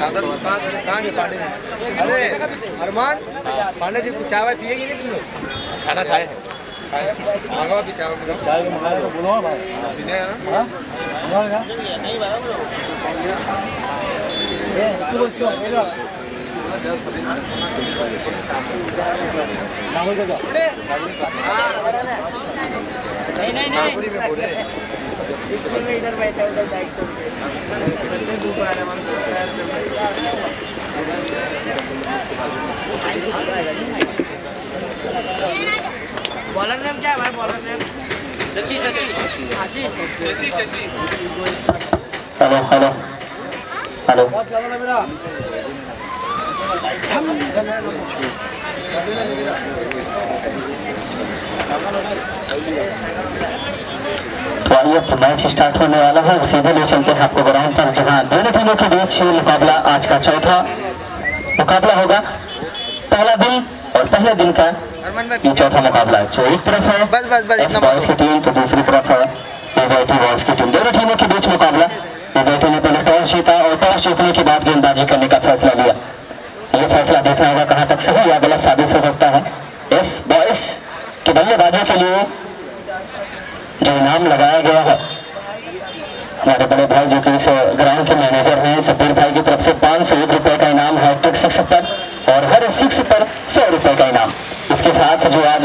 कहाँ के पांडे जी अरे अरमान पांडे जी कुछ चाय वाय पिएगी नहीं तुम लोग? खाना खाए। खाया मंगवा भी चाय चाय को तो बोलो भाई। पीने है ना? हाँ? नहीं नहीं नहीं। बॉलर नेम क्या है भाई bowler name Shashi Shashi Ashish Shashi Shashi hello hello hello बहुत लग रहा तो आइए अब मैच स्टार्ट होने वाला है। सीधे ले चलते हैं आपको ग्राउंड पर जहाँ दोनों टीमों के बीच मुकाबला आज का चौथा मुकाबला होगा। पहला दिन और पहले दिन का ये चौथा मुकाबला जो एक तरफ़ है बस, बस, बस, बॉयज़ की टीम तो दूसरी तरफ़ है। एवाईटी बॉयज़ की टीम दोनों टीमों के बीच मुकाबला। एवाईटी ने पहले टॉस जीता और टॉस जीतने के बाद गेंदबाजी करने का फैसला लिया। ये फैसला देखना होगा कहाँ तक सही या गलत साबित हो सकता है। एस बॉयज़ के बल्लेबाजों के लिए जो इनाम लगाया गया है। हमारे बड़े भाई जो कि इस ग्राउंड के मैनेजर हैं सब्बीर भाई की तरफ़ से पाँच सौ एक रुपए का इनाम है ट्रिक सिक्स पर, और हर सिक्स पर सौ रुपए का इनाम। इसके साथ जो आज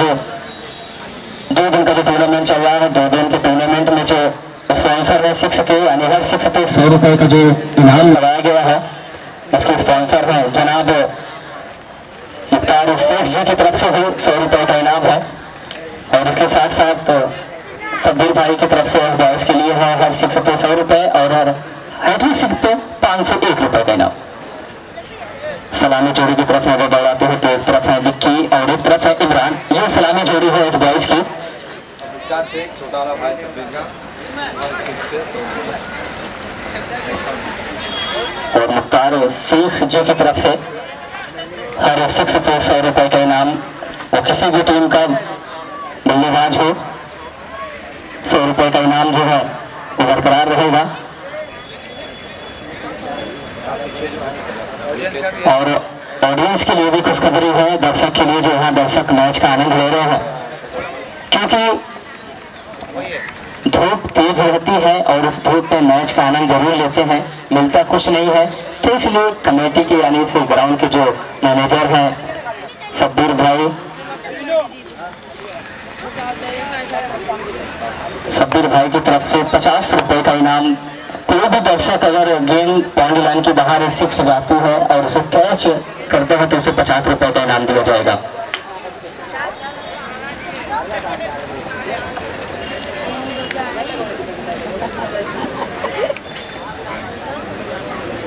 दो दिन का जो टूर्नामेंट चल रहा है, दो दिन के टूर्नामेंट में जो स्पॉन्सर है, सिक्स के, यानी हर सिक्स पे सौ रुपए का जो इनाम लगाया गया है इसके स्पॉन्सर हैं जनाब मुख्तार शेख जी की तरफ़ से भी सौ रुपए का इनाम है और इसके साथ साथ सब्बीर भाई की तरफ़ से बॉयज़ के लिए है हर सिक्स पे सौ रुपए और हर हैट्रिक सिक्स पे पाँच सौ एक रुपए का इनाम सलामी जोड़ी की तरफ़ नज़र दौड़ाते हैं तो एक तरफ़ है विक्की और एक तरफ़ है इमरान ये सलामी जोड़ी है इस बॉयज़ की मुख्तार से छोटा वाला भाई सब्बीर का और मुख्तार शेख जी की तरफ़ से हर सिक्स पे सौ रुपए का इनाम वो किसी भी टीम का बल्लेबाज हो सौ रुपए का इनाम जो है वो बरकरार रहेगा और ऑडियंस के लिए भी खुशखबरी है दर्शक के लिए जो यहाँ दर्शक मैच का आनंद ले रहे हैं क्योंकि धूप तेज रहती है और उस धूप में मैच का आनंद ज़रूर लेते हैं मिलता कुछ नहीं है। तो इसलिए कमेटी के यानी इस ग्राउंड के जो मैनेजर हैं, सब्बीर भाई सब्बीर भाई की तरफ़ से पचास रुपए का इनाम। कोई भी दर्शक अगर गेंद बाउंड्री लाइन के बाहर सिक्स जाती है और उसे कैच करते हैं तो उसे पचास रुपए का इनाम दिया जाएगा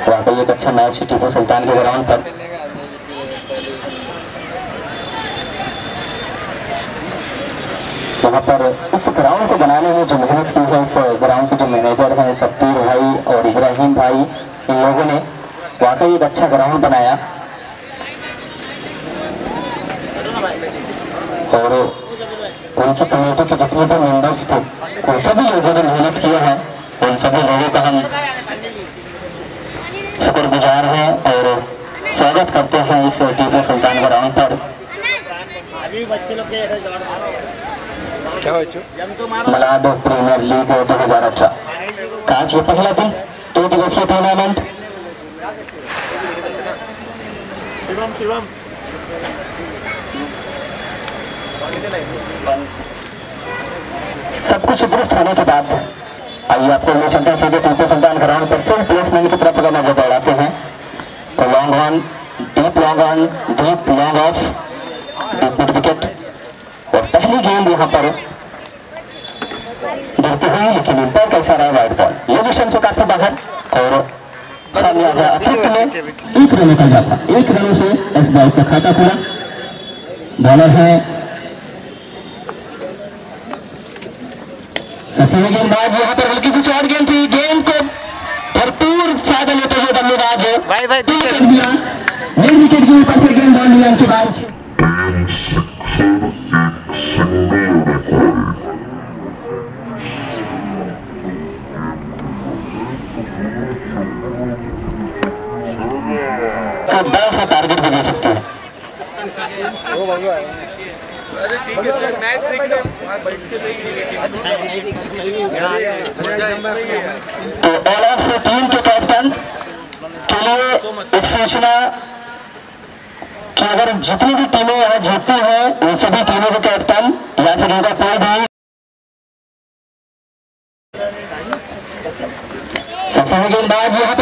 वाकई एक अच्छा मैच टीपू सुल्तान के ग्राउंड पर। यहाँ पर इस ग्राउंड को बनाने में जो मेहनत की है, इस ग्राउंड के जो मैनेजर हैं सत्तीर भाई और इब्राहिम भाई, इन लोगों ने वाकई एक अच्छा ग्राउंड बनाया। और उनकी कमेटी के जितने भी मेंबर्स थे उन सभी लोगों ने मेहनत किया है उन सभी लोगों का हम शुक्रगुजार हैं और स्वागत करते हैं इस टीपू सुल्तान ग्राउंड पर अभी बच्चे लोग के ऐसे दौड़ मारो क्या हो प्रीमियर लीग हज़ार अठारह आज ये पहला दिन दो दिवसीय टूर्नामेंट शिवम शिवम। सब कुछ दुरुस्त होने के बाद आइए आपको चलते हैं सीधे टीपू सुल्तान ग्राउंड पर फुल प्लेसमेंट की तरफ़ अगर नज़र दौड़ाते हैं तो long on deep long on deep long off deep wicket और पहली गेंद यहाँ पर में रन निकल जाता। एक रनों से एस बॉल का खाता पूरा बॉलर है। सचिन गेंदबाज यहाँ पर हल्की सी शॉर्ट गेंद थी। गेंद को भरपूर फ़ायदा लेते हुए बल्लेबाज कर दिया। विकेट के ऊपर से गेंद बॉल लिया के तो ऑल ऑफ़ टीम के कैप्टन के लिए एक सूचना कि अगर जितनी भी टीमें यहाँ जीतती हैं, उन सभी टीमों के कैप्टन या फिर उनका कोई भी सबसे गेंदबाज यहाँ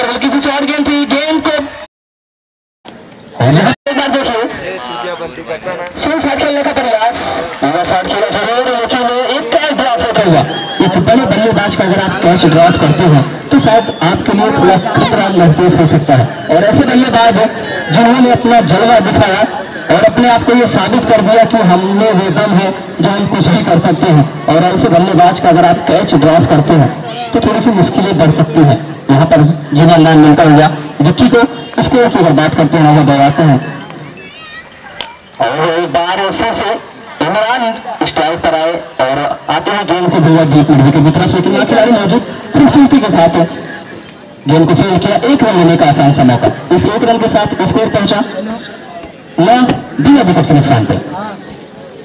बड़े का अगर आप कैच ड्रॉप करते हैं तो शायद आपके लिए थोड़ा खतरा महसूस हो सकता है। और ऐसे बल्लेबाज जिन्होंने अपना जलवा दिखाया और अपने आप को ये साबित कर दिया कि हमने वो दम है जो हम कुछ भी कर सकते हैं। और ऐसे बल्लेबाज का अगर आप कैच ड्रॉप करते हैं तो थोड़ी सी मुश्किलें बढ़ सकती हैं। यहाँ पर जीवन दान मिलता हुआ, विक्की को स्कोर बात करते हैं नज़र दौड़ाते हैं। गेंद को भैया डीप मिड विकेट की तरफ़ लेकिन यहाँ खिलाड़ी मौजूद खूबसूरती के साथ गेंद को फ़ील्ड किया, एक रन लेने का आसान सा मौका। इस एक रन के साथ स्कोर पहुँचा नौ बिना विकेट के नुकसान पे।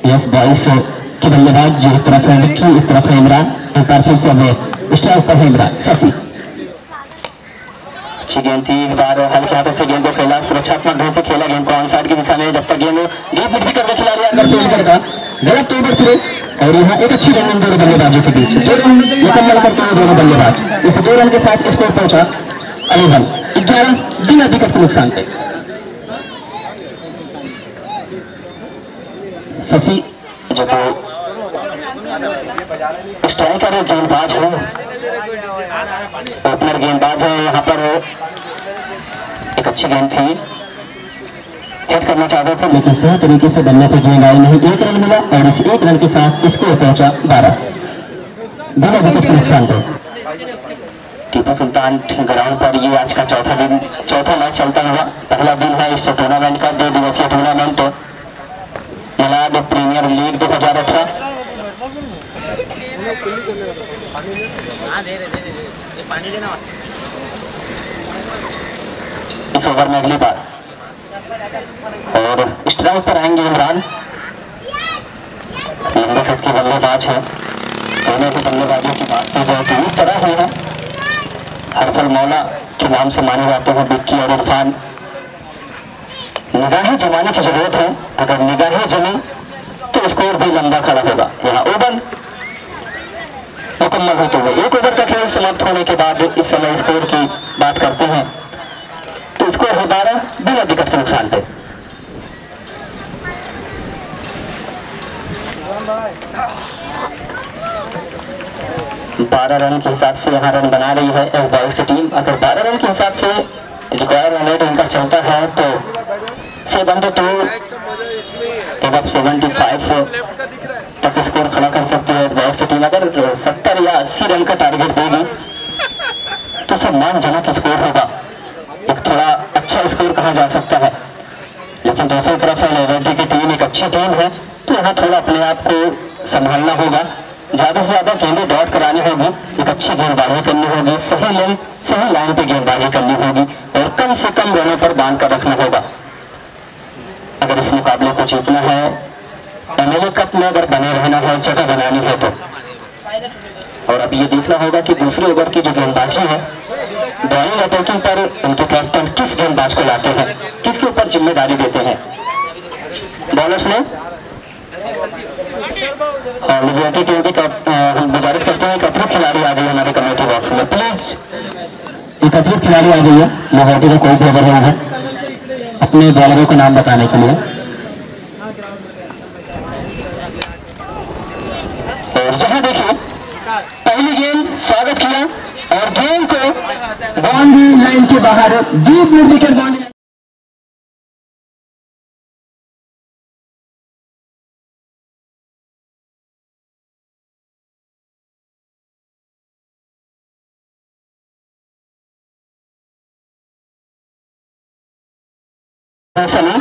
यस बाईस के बल्लेबाज जो एक तरफ़ है इमरान, एक बार फिर से हमें स्ट्राइक पर है इमरान। शशि अच्छी गेंद थी, इस बार हल्के हाथों से गेंद को खेला, सुरक्षात्मक ढंग से खेला, गेंद को ऑन साइड की दिशा में जब तक गेंद डीप मिड विकेट में खिलाड़ी, आकर फील्डर का गलत ओवर थ्रो और यहाँ एक अच्छी रन दोनों बल्लेबाजों के बीच। दो रन मुकम्मल करते हुए दोनों बल्लेबाज। इस दो रन के साथ स्कोर पहुँचा अलेवन ग्यारह बिना विकेट के नुकसान पे। शशि, जो तो स्ट्राइकर है गेंदबाज है ओपनर गेंदबाज है, यहाँ पर एक अच्छी गेंद थी। हिट करना चाहते थे, लेकिन सही तरीके से बल्ले पे गेंद आई नहीं। एक रन मिला और इस एक रन के साथ स्कोर पहुँचा बारह। बिना विकेट के नुकसान पे टीपू सुल्तान ग्राउंड पर ये आज का चौथा दिन, चौथा मैच चलता हुआ, पहला दिन है इस टूर्नामेंट का, दो दिवसीय टूर्नामेंट मलाड प्रीमियर लीग दो हज़ार अठारह। देना इस ओवर में अगली बार और स्ट्राइक पर आएँगे इमरान। तीन विकेट के बल्लेबाज है। दोनों के बल्लेबाजों की बात की जाए तो इस तरह ही। है हरफल मौला के नाम से माने जाते हैं बिक्की और इरफान। निगाहें जमाने की ज़रूरत है। अगर निगाहें जमी तो स्कोर भी लंबा खड़ा होगा। यहाँ ओवर मुकम्मल होते हुए। एक ओवर का खेल समाप्त होने के बाद इस समय स्कोर की बात करते हैं। तो स्कोर है बारह, बिना विकेट के नुकसान पे। बारह रन के हिसाब से यहाँ रन बना रही है एफ़ बॉयज़ की टीम। अगर बारह रन के हिसाब से रिक्वायर रन रेट इनका चलता है तो सेवन टू अब सेवेंटी फाइव तक स्कोर खड़ा कर सकती है बॉयज़ की टीम। अगर सत्तर या अस्सी रन का टारगेट देगी तो सम्मानजनक स्कोर होगा। एक थोड़ा अच्छा स्कोर कहा जा सकता है। लेकिन दूसरी तरफ़ लेवर्टी की टीम एक अच्छी टीम है तो यहाँ थोड़ा अपने आप को संभालना होगा। ज़्यादा से ज़्यादा गेंदें डॉट करानी होगी, एक अच्छी गेंदबाजी करनी होगी, सही लेन सही लाइन पे गेंदबाजी करनी होगी, और कम से कम रनों पर बाँध कर रखना होगा। अगर इस मुकाबले को जीतना है एमएलए कप में अगर बने रहना है, जगह बनानी है तो। और अब ये देखना होगा कि दूसरे ओवर की जो गेंदबाजी है बॉलिंग अटैकिंग पर उनके कैप्टन किस गेंदबाज को लाते हैं, किसके ऊपर ज़िम्मेदारी देते हैं? बॉलर्स ने? और लिबर्टी टीम की हम गुजारिश करते हैं एकत्रित खिलाड़ी आ गए हमारे कमेटी बॉक्स में। प्लीज़ एकत्रित खिलाड़ी आ गई है लिबर्टी का कोई भी ओवर नहीं है, अपने बॉलरों का नाम बताने के लिए और यहाँ देखिए पहली गेंद स्वागत किया और गेंद को बाउंड्री लाइन के बाहर डीप मिड विकेट बाउंड्री सनी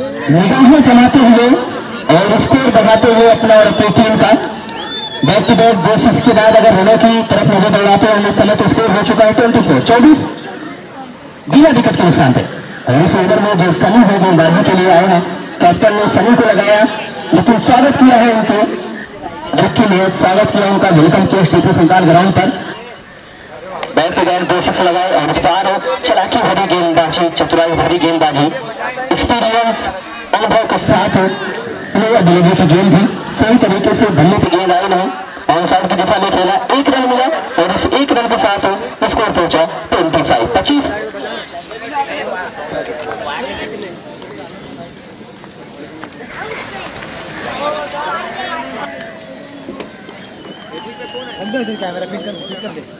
निगाहें चलाते हुए और स्कोर बढ़ाते हुए अपना और अपनी टीम का। बैक टू बैक दो सिक्स के बाद अगर रनों की तरफ़ नज़र दौड़ाते हैं उन्हें समय तो स्कोर हो चुका है ट्वेंटी फोर। चौबीस। बिना विकेट के नुकसान पे और इस ओवर में जो सनी है गेंदबाजी के लिए आए हैं कैप्टन ने सनी को लगाया, लेकिन स्वागत किया है उनके। विक्की ने स्वागत किया उनका वेलकम किया टीपू सुल्तान ग्राउंड पर। बैट टू दो सिक्स लगाए और बार चलाकी भरी गेंदबाजी, चतुराई भरी गेंदबाजी। एक्सपीरियंस अनुभव के साथ प्लेयर की गेंद भी सही तरीके से बल्ले की गेंद आई नहीं। ऑन साइड की दिशा में खेला, एक रन मिला और इस एक रन के साथ स्कोर पहुँचा ट्वेंटी फाइव पच्चीस कैमरा फिट कर फिट कर दे।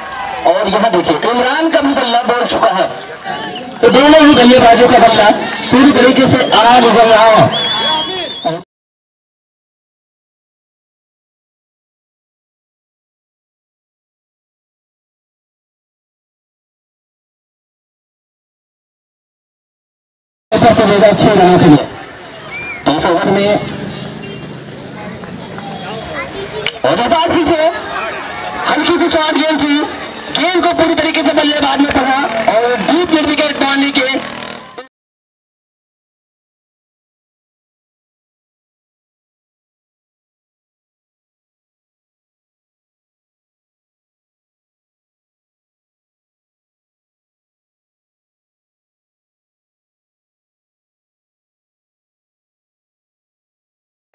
और यहाँ देखिए, इमरान का भी बल्ला बोल चुका है। तो दोनों ही बल्लेबाजों का बल्ला पूरी तरीके से आग उगल रहा है। ऊपर छह रनों के लिए। तो इस ओवर में और हल्की सी शॉर्ट गेंद थी। गेंद को पूरी तरीके से बल्लेबाज में पड़ा और डीप मिड विकेट पाने के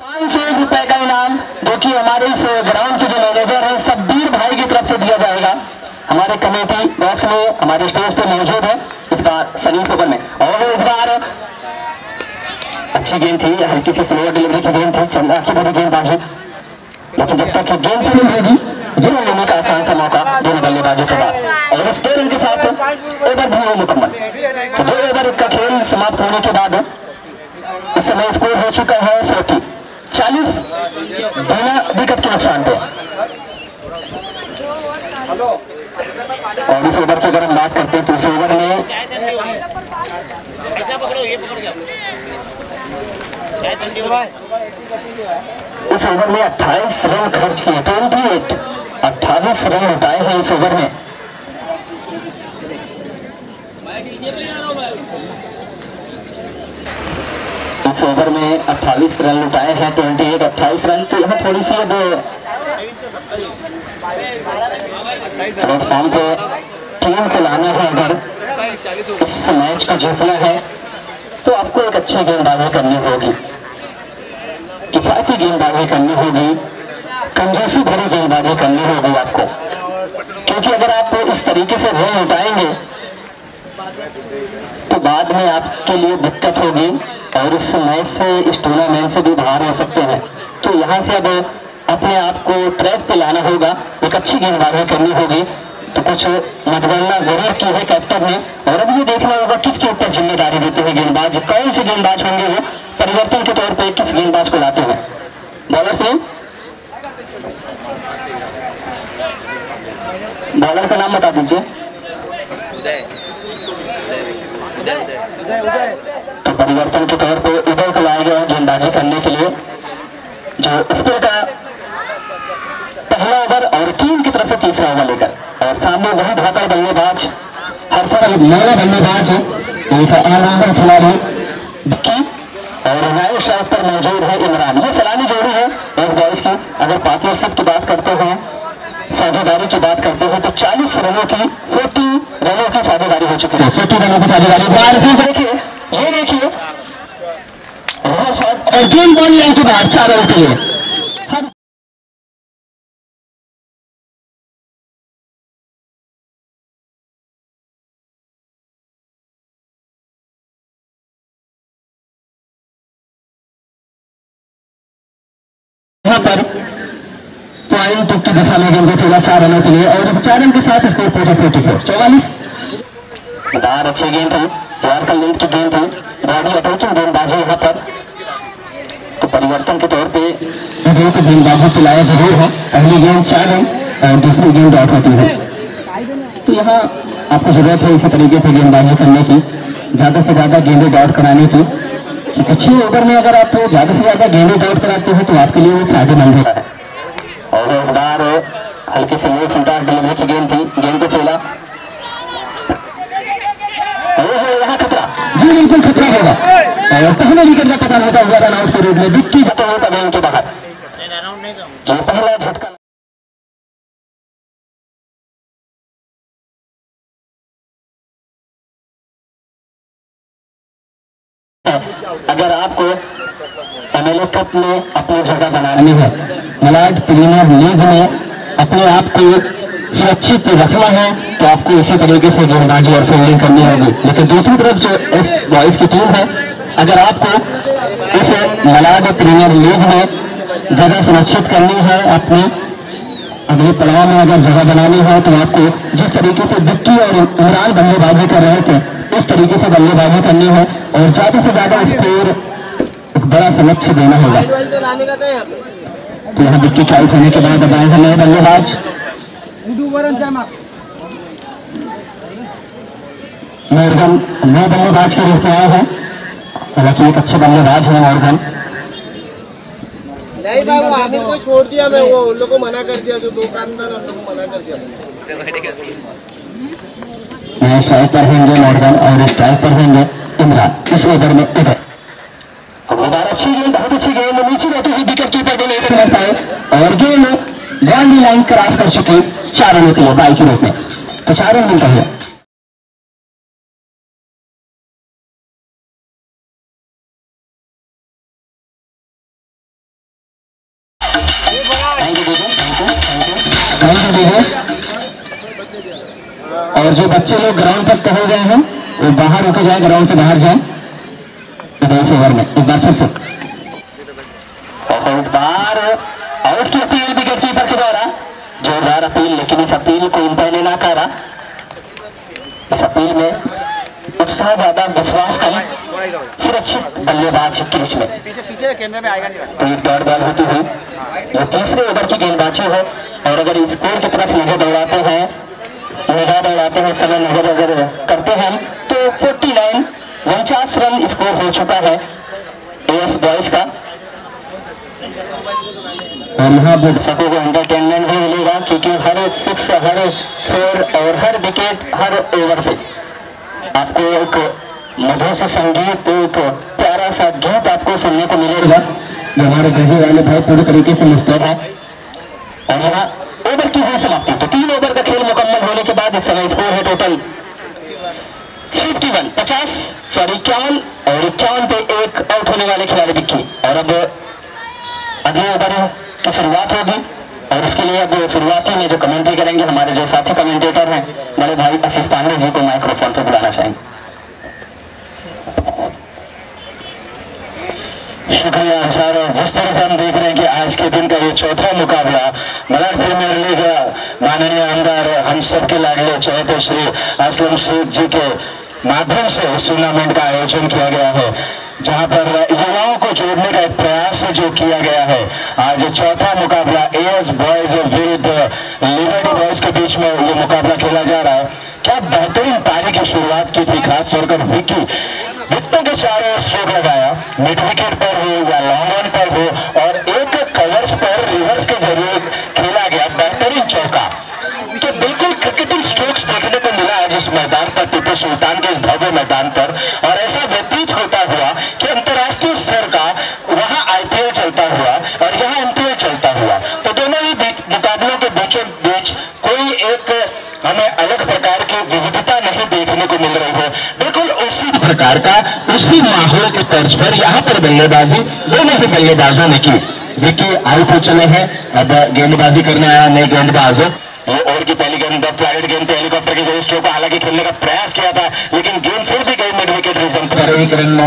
पाँच सौ रुपए का इनाम जो कि हमारे इस ग्राउंड के जो मैनेजर है सब्बीर भाई की तरफ़ से दिया जाएगा हमारे कमेटी बॉक्स में हमारे स्टेज पे मौजूद है इस बार सनी ओवर में। और इस बार अच्छी गेंद थी, हल्की सी स्लो डिलीवरी की गेंद थी, चंदा की बड़ी गेंदबाजी। लेकिन जब तक गेंद पूरी होगी ज़रूर लेने का आसान सा मौका, दोनों बल्लेबाजों के पास। और इस गेंद के साथ ओवर भी हो मुकम्मल। तो दो ओवर का खेल समाप्त होने के बाद इस समय स्कोर हो चुका है फोर्टी। चालीस बिना विकेट के नुकसान पे और इस ओवर की अगर हम बात करते हैं तो इस ओवर में, इस ओवर में 28 रन खर्च किए ट्वेंटी एट अट्ठाईस रन उठाए हैं इस ओवर में। इस ओवर में 28 रन उठाए हैं, ट्वेंटी एट, अट्ठाईस रन तो यहाँ थोड़ी सी अब प्लेटफॉर्म को टीम को लाना है अगर इस मैच को जीतना है तो आपको एक अच्छी गेंदबाजी करनी होगी। किफायती गेंदबाजी करनी होगी, कंजूसी भरी गेंदबाजी करनी होगी आपको। क्योंकि अगर आप इस तरीके से रन उठाएँगे तो बाद में आपके लिए दिक्कत होगी और इस मैच से, इस टूर्नामेंट से भी बाहर हो सकते हैं। तो यहाँ से अब अपने आप को ट्रैक पे लाना होगा एक अच्छी गेंदबाजी करनी होगी। तो कुछ मतगणना ज़रूर की है कैप्टन ने और अब ये देखना होगा किसके ऊपर ज़िम्मेदारी देते हैं गेंदबाज कौन से गेंदबाज होंगे वो परिवर्तन के तौर पे किस गेंदबाज को लाते हैं। बॉलर से बॉलर का नाम बता दीजिए। तो परिवर्तन के तौर पर उदय को लाया गया है गेंदबाजी करने के लिए जो स्पिन का पहला ओवर और टीम की तरफ़ से तीसरा ओवर लेकर और सामने वही धाकड़ बल्लेबाज हर फल नया बल्लेबाज एक ऑलराउंडर खिलाड़ी विक्की और नायब शाह पर मौजूद है इमरान। ये सलामी जोड़ी है एक बॉयज़ की। अगर पार्टनरशिप की बात करते हैं साझेदारी की बात करते हैं तो 40 रनों की तो फोर्टी रनों की साझेदारी। बाहर फिर देखिए ये देखिए। और गेंद बॉल लाइन के बाहर चार रन के लिए। दशा में गेंद को चार रनों के लिए और चार रन के साथ स्कोर पहुँचा फोर्टी फोर चौवालीस बाहर अच्छी गेंद थी यार का लेट की गेंद थी बॉडी अटैकिंग गेंदबाजी यहाँ पर तो परिवर्तन के तौर पे गेंद को गेंदबाजी से लाया ज़रूर है पहली गेंद चार रन दूसरी गेंद आउट होती है तो यहाँ आपको ज़रूरत है इसी तरीके से गेंदबाजी करने की ज़्यादा से ज़्यादा गेंदे डॉट कराने की कि पिछले ओवर में अगर आप ज़्यादा से ज़्यादा गेंदे डॉट कराते हो तो आपके लिए फ़ायदेमंद होता है और बार हल्की से लेफ़्ट उल्टा डिलीवरी की गेंद थी गेंद को खेला। यहाँ खतरा। जी बिल्कुल खतरा होगा। और पहले विकेट का पतन होता हुआ रन आउट के रूप में होता गेंद के बाहर। पहला झटका अगर आपको एमएलए कप में अपनी जगह बनानी है मलाड प्रीमियर लीग में अपने आप को सुरक्षित रखना है तो आपको इसी तरीके से गेंदबाजी और फील्डिंग करनी होगी। लेकिन दूसरी तरफ़ जो इस बॉयज़ की टीम है, अगर आपको इस मलाड प्रीमियर लीग में जगह सुरक्षित करनी है, अपनी अगले पड़ाव में अगर जगह बनानी है तो आपको जिस तरीके से विक्की और इमरान बल्लेबाजी कर रहे थे, उस तरीके से बल्लेबाजी करनी है, और ज़्यादा से ज़्यादा स्कोर बड़ा समक्ष देना होगा। तो यहाँ विक्की के आउट होने के बाद अब आए हैं नए बल्लेबाज। मोर्गन नए बल्लेबाज के रूप में आए हैं। हालाँकि एक अच्छे बल्लेबाज हैं मोर्गन। नहीं भाई वो आमिर को छोड़ दिया मैं वो उन लोग को मना कर दिया जो दुकानदार उन लोग को मना कर दिया। नए स्ट्राइक पर होंगे मोर्गन और स्ट्राइक पर होंगे इमरान। इस ओवर में और गेंद बाउंड्री लाइन क्रॉस कर चुके चार रनों के लिए बाई के रूप में तो चार रन मिलता है और जो बच्चे लोग ग्राउंड तक पहुँच गए हैं, वो बाहर रुके जाए ग्राउंड के बाहर जाए। इस ओवर में एक बार फिर से बहुत बार आउट की अपील के द्वारा जोरदार अपील लेकिन इस अपील को ने नकारा इस अपील में उत्साह ज़्यादा विश्वास कम सुरक्षित बल्लेबाज में तो एक डॉट बॉल होती हुई तीसरे ओवर की गेंदबाजी हो और अगर स्कोर की तरफ़ नज़र दौड़ाते हैं दौड़ाते हैं समय नज़र अगर करते हैं तो 49 उनचास हो चुका है एएस बॉयज़ का। और यहाँ दर्शकों को एंटरटेनमेंट भी मिलेगा क्योंकि हर एक सिक्स हर एक फोर और हर विकेट हर ओवर पे। आपको एक मधुर सा संगीत एक प्यारा सा गीत आपको सुनने को मिलेगा। जो हमारे गजी वाले भाई पूरी तरीके से मुस्तैद है। और यहाँ ओवर की हुई समाप्ति। तो तीन ओवर का खेल मुकम्मल होने के बाद इस समय स्कोर है टोटल 51 पचास सॉरी इक्यावन और इक्यावन पे एक आउट होने वाले खिलाड़ी विक्की और अब अगले ओवर की शुरुआत होगी, और इसके लिए अब शुरुआती में जो कमेंट्री करेंगे, हमारे जो साथी कमेंटेटर हैं, बड़े भाई आशीष पांडे जी को माइक्रोफोन पर बुलाना चाहेंगे। शुक्रिया सर, जिस तरह से हम देख रहे हैं कि आज के दिन का ये चौथा मुकाबला मराठ प्रीमियर लीग माननीय आमदार हम सबके लाडले चौथे श्री असलम शेख जी के माध्यम से इस टूर्नामेंट का आयोजन किया गया है, जहाँ पर युवाओं को जोड़ने का प्रयास जो किया गया है। आज चौथा मुकाबला एएस बॉयज़ विरुद्ध लिबर्टी बॉयज़ के बीच में ये मुकाबला खेला जा रहा है। क्या बेहतरीन पारी की शुरुआत की थी, खासतौर पर विक्की वित्तों के चारों ओर स्ट्रोक लगाया। मिड विकेट पर टीपू सुल्तान के भव्य मैदान पर और ऐसा व्यतीत होता हुआ कि अंतर्राष्ट्रीय स्तर का वहाँ आईपीएल चलता हुआ और यहाँ एमपीएल चलता हुआ। तो दोनों ही मुकाबलों के बीचों बीच कोई एक हमें अलग प्रकार की विविधता नहीं देखने को मिल रही है। बिल्कुल उसी प्रकार का, उसी माहौल के तर्ज पर यहाँ पर बल्लेबाजी, दोनों ही बल्लेबाजों ने की। देखिए आउट हो चले हैं, अब गेंदबाजी करने आया नए गेंदबाज। ओवर की पहली गेंद फ़्लाइट गेंद पे हेलीकॉप्टर के ज़रिए स्ट्रोक हालाँकि खेलने का प्रयास किया था लेकिन गेंद फिर भी गई मिड विकेट रीजन पर एक रन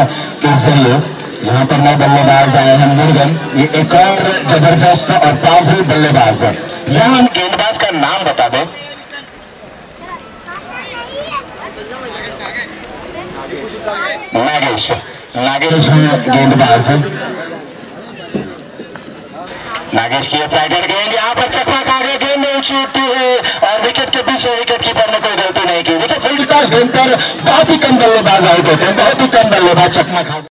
के ज़रिए यहाँ पर नए बल्लेबाज आए हैं मुर्गन। ये एक और ज़बरदस्त और पावरफुल बल्लेबाज है। यहाँ हम गेंदबाज का नाम बता दें। नागेश। नागेश। गेंदबाज नागेश की फ्लाइटर गेंद यहाँ पर चकमा गया छूटती है। और विकेट के पीछे विकेट कीपर ने कोई गलती नहीं की। देखिए फ़ील्ड गेंद पर बहुत ही कम बल्लेबाज आउट होते हैं बहुत ही कम बल्लेबाज चकमा खा हुए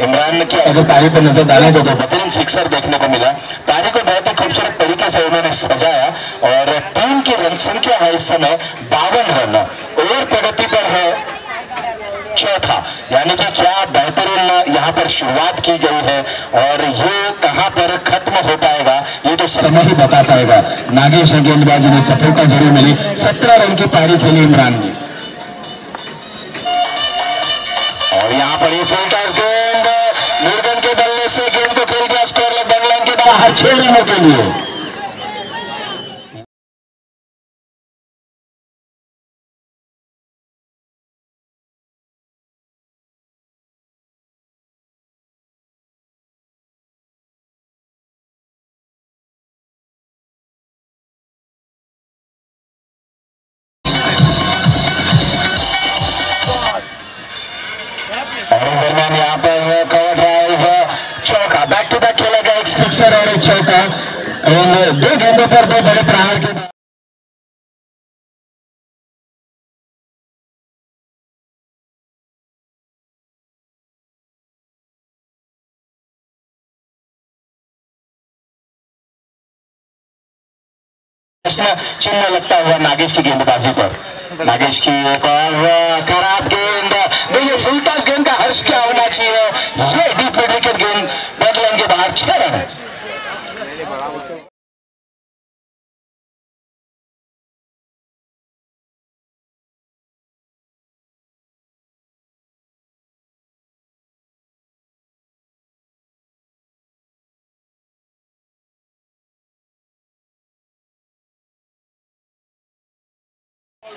इमरान की अगर पारी पर नज़र डालें तो बेहतरीन सिक्सर देखने को मिला। पारी को बहुत ही खूबसूरत तरीके से उन्होंने सजाया और टीम की रन संख्या है इस समय बावन रन। और प्रगति पर है चौथा। यानी कि क्या बेहतरीन यहाँ पर शुरुआत की गई है और ये कहाँ पर खत्म हो पाएगा ये तो समय ही बता पाएगा। नागेश गेंदबाजी ने सफलता ज़रूर मिली। सत्रह रन की पारी खेली इमरान ने। और यहाँ पर ये लाइन के छह के लिए। दो गेंदों पर दो बड़े प्रहार के चिन्ह लगता हुआ नागेश की गेंदबाजी पर। नागेश की एक और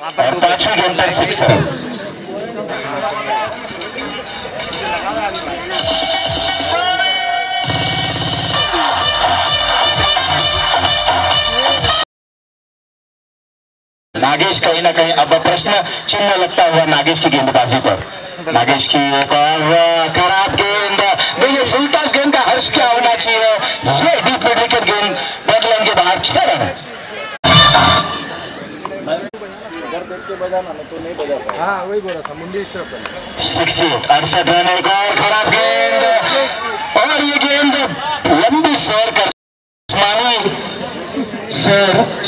नागेश कहीं ना कहीं अब प्रश्न चिन्ह लगता हुआ नागेश की गेंदबाजी पर। नागेश की एक और खराब गेंद। देखिए फुल टॉस गेंद का हर्ष क्या होना चाहिए? ये डीप विकेट गेंद बैटलाइन के बाहर छह रन। हाँ वही बोला था मुंडी इस तरफ़ एक और खराब गेंद और ये गेंद लंबी सैर कर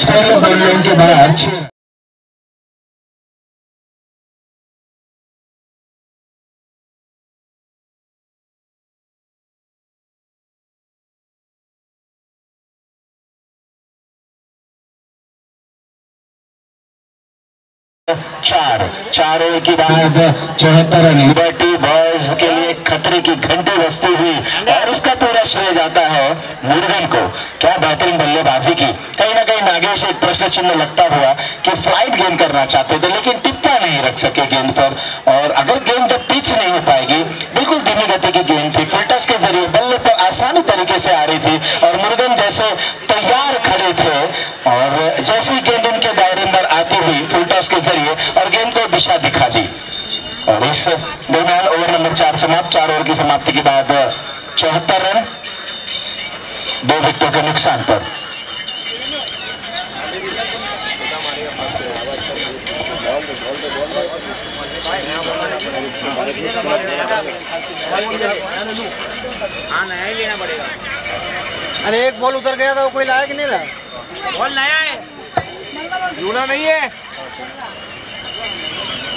स्पेल बोलने के बाद। चार चार ओवर के बाद चौहत्तर रन लिबर्टी बॉयज़ के लिए खतरे की घंटी बजती हुई, और इसका पूरा श्रेय जाता है मुर्गन को। क्या बेहतरीन बल्लेबाजी की। कहीं ना कहीं नागेश एक प्रश्न चिन्ह लगता हुआ कि फ़्लाइट गेंद करना चाहते थे, लेकिन टिप्पा नहीं रख सके गेंद पर। और अगर गेंद जब पिच नहीं हो पाएगी, बिल्कुल धीमी गति की गेंद थी। फिल्टर्स के ज़रिए बल्ले पर आसानी तरीके से आ रही थी, और मुर्गन जैसे तैयार दिशा दिखा दी। और इस दरमियान ओवर नंबर चार समाप्त चार ओवर की समाप्ति के बाद चौहत्तर रन दो विकेटों के नुकसान पर। नया लेना पड़ेगा अरे एक बॉल उतर गया था वो कोई लाया कि नहीं लाया? बॉल नया है। जूना नहीं है।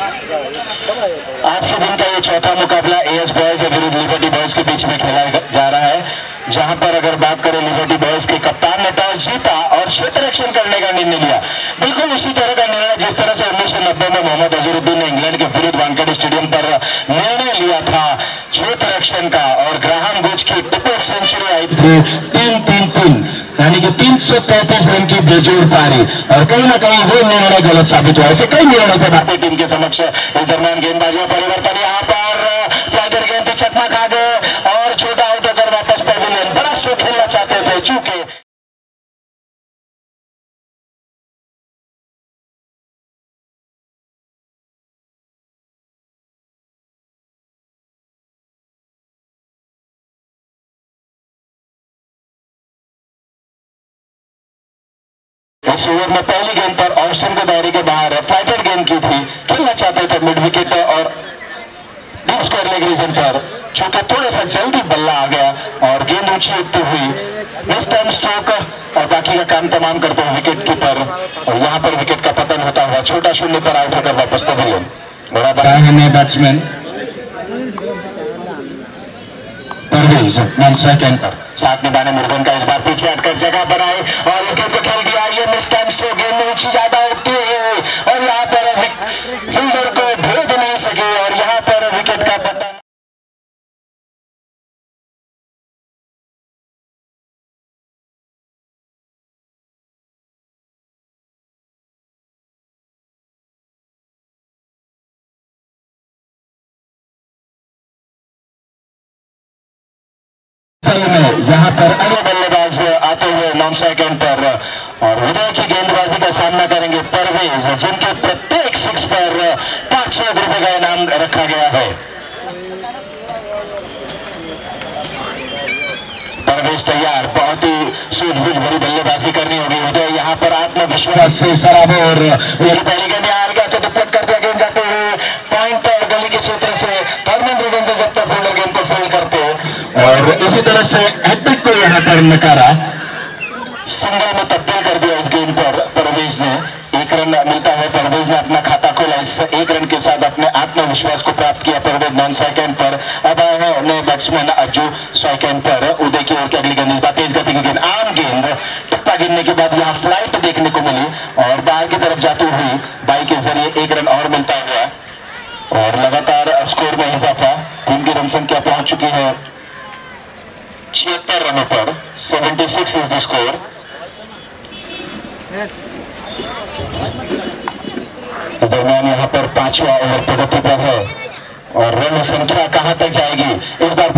आज के दिन का ये चौथा मुकाबला ए एस बॉयज़ और विरुद्ध लिबर्टी बॉयज़ के बीच में खेला जा रहा है, जहाँ पर अगर बात करें लिबर्टी बॉयज़ के कप्तान ने टॉस जीता और क्षेत्र रक्षण करने का निर्णय लिया। बिल्कुल उसी तरह का निर्णय जिस तरह से उन्नीस सौ नब्बे में मोहम्मद अजहरुद्दीन ने इंग्लैंड के विरुद्ध वानखेड़े स्टेडियम पर निर्णय लिया था। क्षेत्र रक्षण का और ग्राहम गुज की ट्रिपल सेंचुरी आई थी। तीन तीन तीन। यानी कि तीन सौ पैंतीस रन की बेजोड़ पारी। और कहीं ना कहीं वो निर्णय गलत साबित हुआ। ऐसे कई निर्णय थे भारतीय टीम के समक्ष। इस दरमियान गेंदबाजी परिवर्तन यहाँ पर। इस ओवर में पहली गेंद पर ऑस्टिन को दायरे के बाहर फ्लाइटेड गेंद की थी। खेलना चाहते थे मिड विकेट और डीप स्क्वायर लेग रीजन पर। चूँकि थोड़ा सा जल्दी बल्ला आ गया और गेंद ऊँची उठती हुई स्ट्रोक और बाकी का काम तमाम करते हुए विकेट कीपर और यहाँ पर विकेट का पतन होता हुआ छोटा शून्य पर आउट होकर वापस पवेलियन बड़ा बड़ा। है बैट्समैन परवेज वन सेकेंड पर साथ में मुर्गन का इस बार पीछे हटकर जगह बनाए और इस गेंद को खेल दिया। ये मिस टाइम गेंद में ऊँची ज़्यादा होती है। और यहाँ पर सेकंड पर, और उदय की गेंदबाजी का सामना करेंगे परवेज, जिनके प्रत्येक सिक्स पर पाँच सौ रुपए का इनाम रखा गया है। परवेज तैयार, बहुत ही सूझबूझ भरी बल्लेबाजी करनी होगी। उदय यहाँ पर आत्मविश्वास से सराबोर ये पहली गेंद आ गया तो कर दिया गेंद जाते हुए। पॉइंट पर गली के क्षेत्र से धर्मेंद्र से जब तक फील्डर गेंद को फ़ील्ड करते और इसी तरह से हैट्रिक को यहाँ पर नकारा। सिंगल में तब्दील कर दिया इस गेंद पर. परवेज ने एक रन मिलता है परवेज ने अपना खाता खोला. इस एक रन के साथ अपने आत्मविश्वास को प्राप्त किया परवेज नॉन सेकंड पर. अब आए हैं नए बैट्समैन अज्जू सेकंड पर. उदय की ओर की अगली गेंद तेज गति की गेंद. आम गेंद. टिप्पा गिरने के बाद यहाँ फ़्लाइट देखने को मिली और बाहर की तरफ़ जाती हुई बाई के ज़रिए एक रन और मिलता हुआ. और लगातार स्कोर में इजाफा. टीम की रन संख्या पहुँच चुकी है छिहत्तर रनों पर. 76 इज़ द स्कोर दरमियान यहाँ पर पांचवा ओवर प्रगति पर है और रन संख्या कहाँ तक जाएगी? इस बार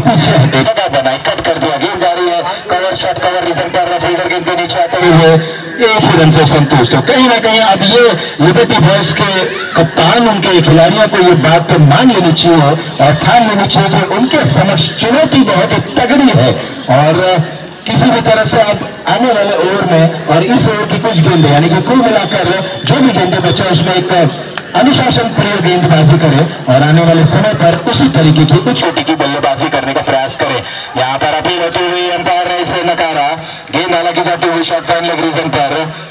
जगह बनाई, कट कर दिया, गेंद जा रही है। कवर शॉट कवर रीजन पर फील्डर गेंद के नीचे आते हुए। एक ही रन से संतुष्ट। हो कहीं ना कहीं अब ये लिबर्टी बॉयज़ के कप्तान, उनके खिलाड़ियों को ये बात तो मान लेनी चाहिए और ठान लेनी चाहिए कि उनके समक्ष चुनौती बहुत ही तगड़ी है। और किसी भी तरह से अब आने वाले ओवर में और इस ओवर की कुछ गेंदें, यानी कि कुल मिलाकर जो भी गेंदें बचे, उसमें एक अनुशासन प्रिय गेंदबाजी करे और आने वाले समय पर उसी तरीके की कुछ छोटी की बल्लेबाजी करने का प्रयास करे। यहाँ पर अपील होती हुई अंपायर ने इसे नकारा। गेंद हालाँकि जाती हुई शॉर्ट टर्न लग रीजन पर।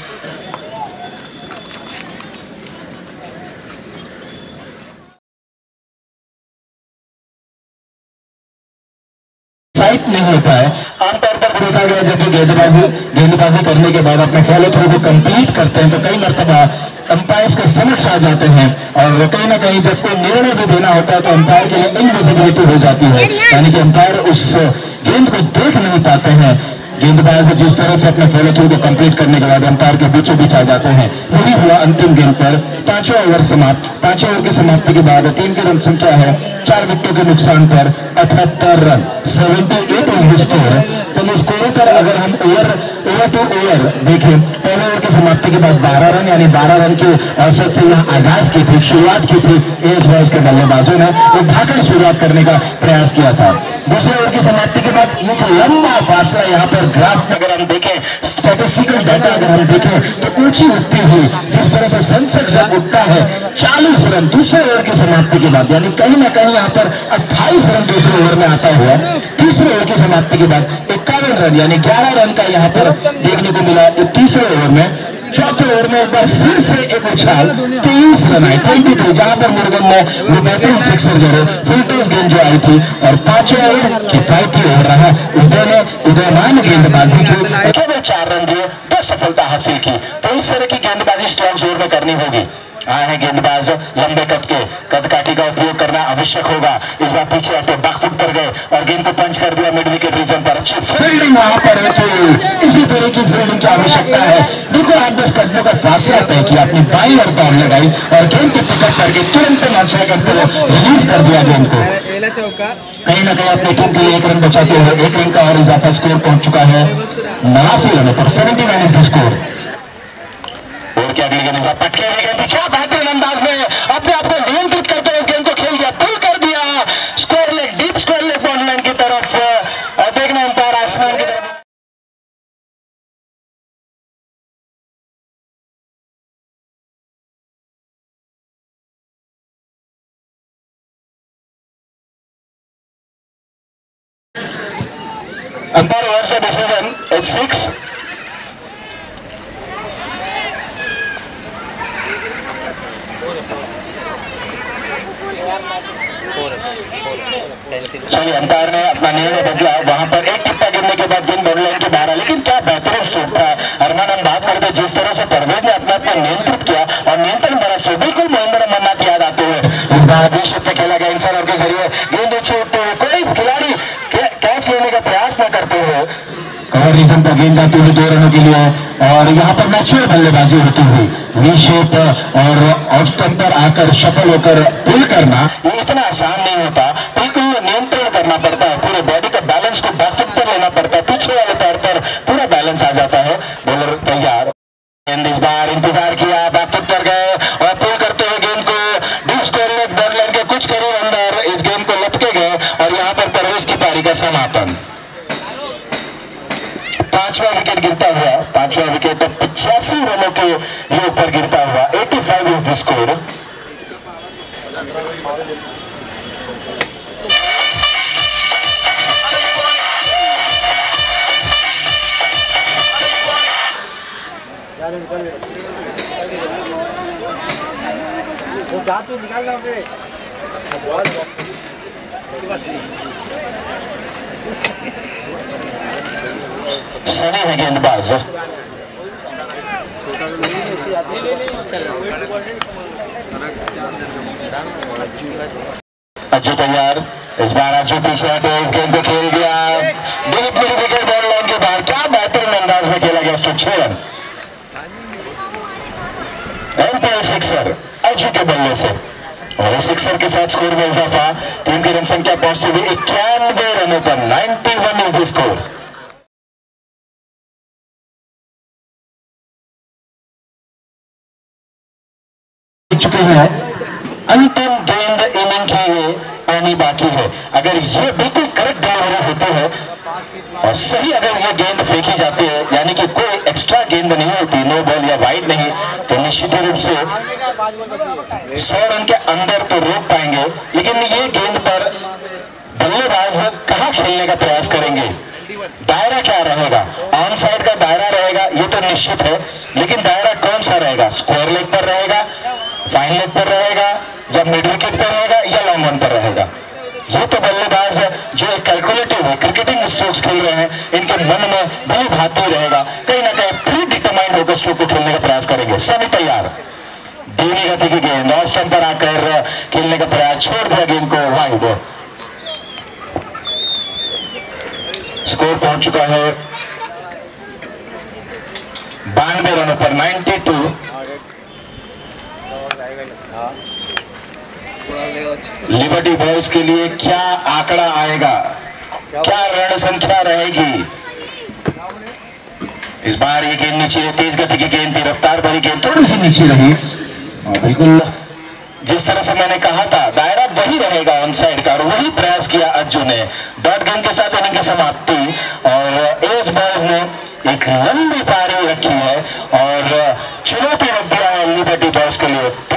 नहीं हो पाए आमतौर पर देखा गया जब गेंदबाजी गेंदबाजी करने के बाद अपने फॉलो थ्रू को कंप्लीट करते हैं तो कई मरतबा अंपायर के समक्ष आ जाते हैं। और कहीं ना कहीं जब कोई निर्णय भी देना होता है तो अंपायर के लिए इनविजिबिलिटी हो जाती है। यानी कि अंपायर उस गेंद को देख नहीं पाते हैं। गेंदबाज जिस तरह से अपने फॉलो थ्रू को कंप्लीट करने के बाद अंपायर के बीचों बीच आ जाते हैं, वही हुआ अंतिम गेंद पर पाँचों ओवर समाप्त, पाँचों ओवर की समाप्ति के बाद टीम की रन संख्या है, चार विकेटों के नुकसान पर अठहत्तर रन सेवेंटी एट स्कोर तो स्कोर पर अगर हम ओवर ओवर टू ओवर देखिए, पहले ओवर की समाप्ति के बाद 12 रन, यानी 12 रन की औसत से यहाँ आगाज़ की थी, शुरुआत की थी एस बॉयज़ के बल्लेबाजों ने एक शुरुआत करने का प्रयास किया था। दूसरे ओवर की समाप्ति के बाद एक लंबा फासला यहाँ पर ग्राफ अगर हम देखें स्टेटिस्टिकल डाटा अगर हम देखें तो ऊँची उठती हुई जिस तरह से सेंसेक्स उठता है, चालीस रन दूसरे ओवर की समाप्ति के बाद, यानी कहीं ना कहीं यहाँ पर अट्ठाईस रन दूसरे ओवर में आता हुआ। तीसरे ओवर की समाप्ति के बाद इक्यावन रन, यानी ग्यारह रन का यहाँ पर देखने को मिला तीसरे ओवर में, चौथे ओवर में एक बार फिर से एक उछाल, तेईस रन आए। ट्वेंटी टू जहाँ पर मुर्गन ने वो बेहतरीन सिक्सर जड़े फुल टॉस गेंद जो आई थी, और पाँचवें ओवर किफायती ओवर रहा, उदय ने उदयमान गेंदबाजी की, केवल चार रन दिए, दो सफलता हासिल की। तो इस तरह की गेंदबाजी स्ट्रॉन्ग ज़ोर में करनी होगी। आए हैं गेंदबाज लंबे कद के, कद काठी का उपयोग करना आवश्यक होगा। इस बार पीछे आते बैकफुट पर गए और गेंद को पंच कर दिया मिड विकेट रीजन पर। अच्छी फील्डिंग वहाँ पर है इसी तरह की फील्डिंग की आवश्यकता है। बिल्कुल आठ दस कदमों का फासला तय किया, अपनी बाई और दौड़ लगाई और गेंद को पिकअप करके तुरंत नौशा करते हुए रिलीज़ कर दिया गेंद को। कहीं ना कहीं अपनी टीम के लिए एक रन बचाते हुए एक रन का और इजाफा स्कोर पहुँच चुका है। नवासी रनों पर seventy nine is the score करके अगली गेंद पटके ले गए क्या बेहतरीन अंदाज में अपने आप को नियंत्रित करते हुए गेंद को खेल दिया पुल कर दिया। स्कोर ले डीप स्कोर ले बॉन्डलाइन की तरफ़ देखना अंपायर आसमान की तरफ़। अंपायर वर्ष डिसीज़न सिक्स रीजन पर गेंद जाती हुई, दो रनों के लिए। और यहाँ पर नेचुरल बल्लेबाजी होती हुई वी शेप और ऑफ़ पर आकर सफल होकर, पुल करना इतना आसान नहीं होता। नीचे रही। और बिल्कुल। जिस तरह से मैंने कहा था, दायरा वही रहेगा ऑन साइड का, और वही प्रयास किया अज्जू ने। डॉट गेंद के साथ इनिंग की समाप्ति, और एस बॉयज़ ने एक लंबी पारी रखी है, और चुनौती रख दिया है लिबर्टी बॉयज़ के लिए।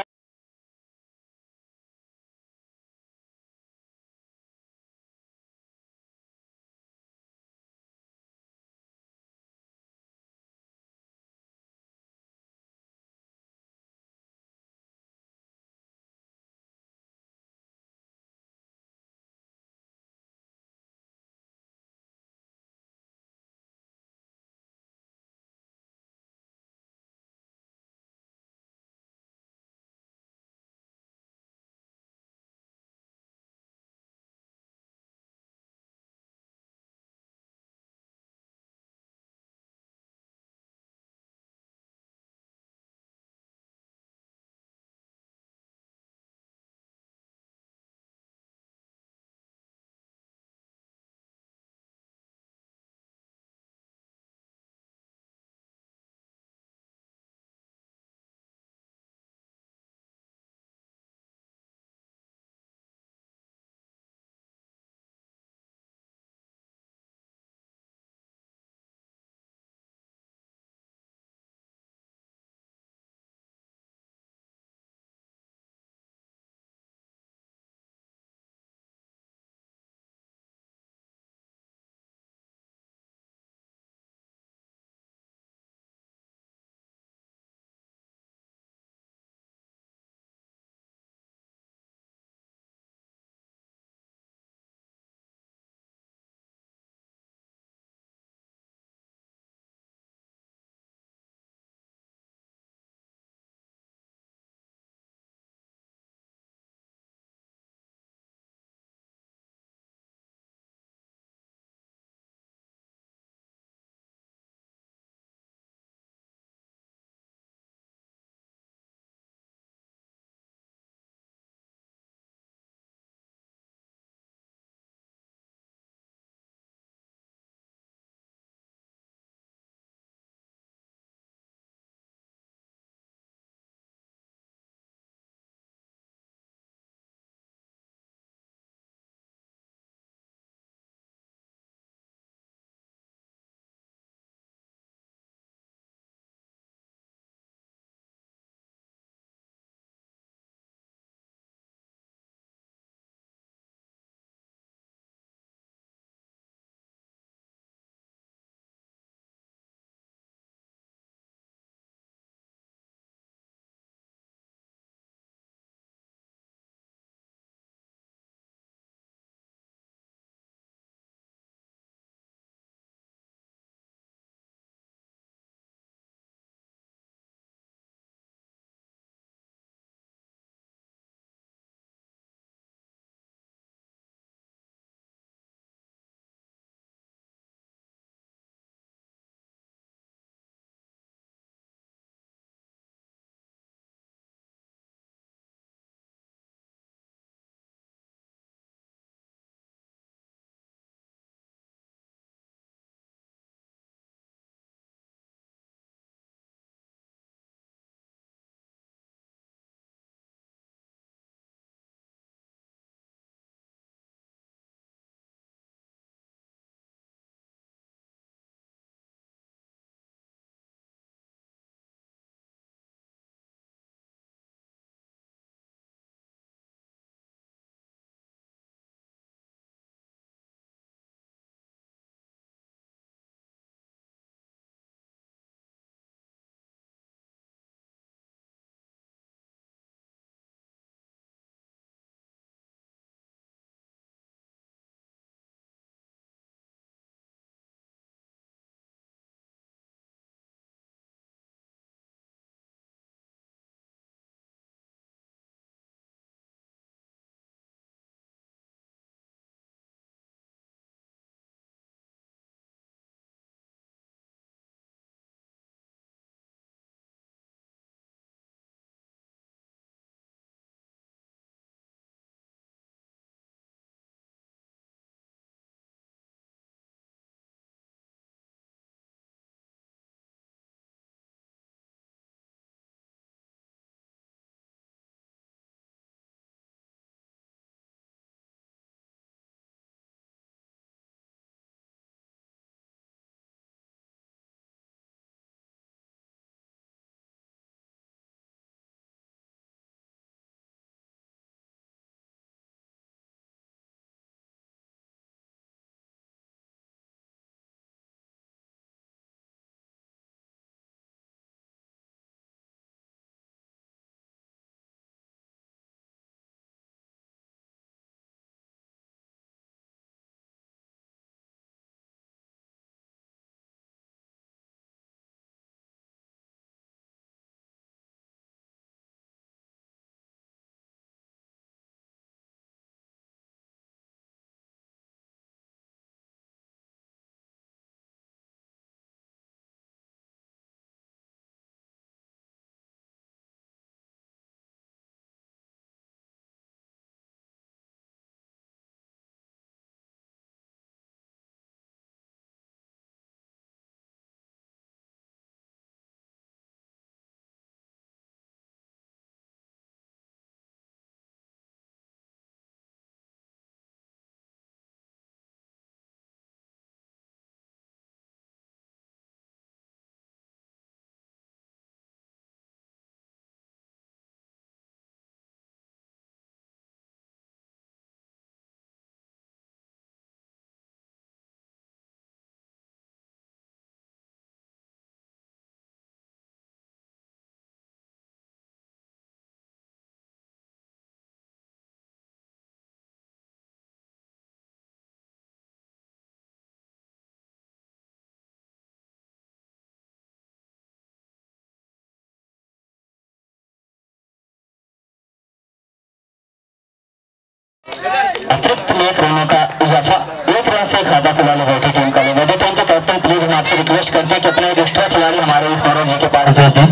अतिरिक्त एक रनों का इजाफा एक रन से खाता खुला लिबर्टी टीम का लिबर्टी टीम के कैप्टन प्लीज़ हम आपसे रिक्वेस्ट करते हैं कि अपने एक एक्स्ट्रा खिलाड़ी हमारे इस जी के पास भेज दें।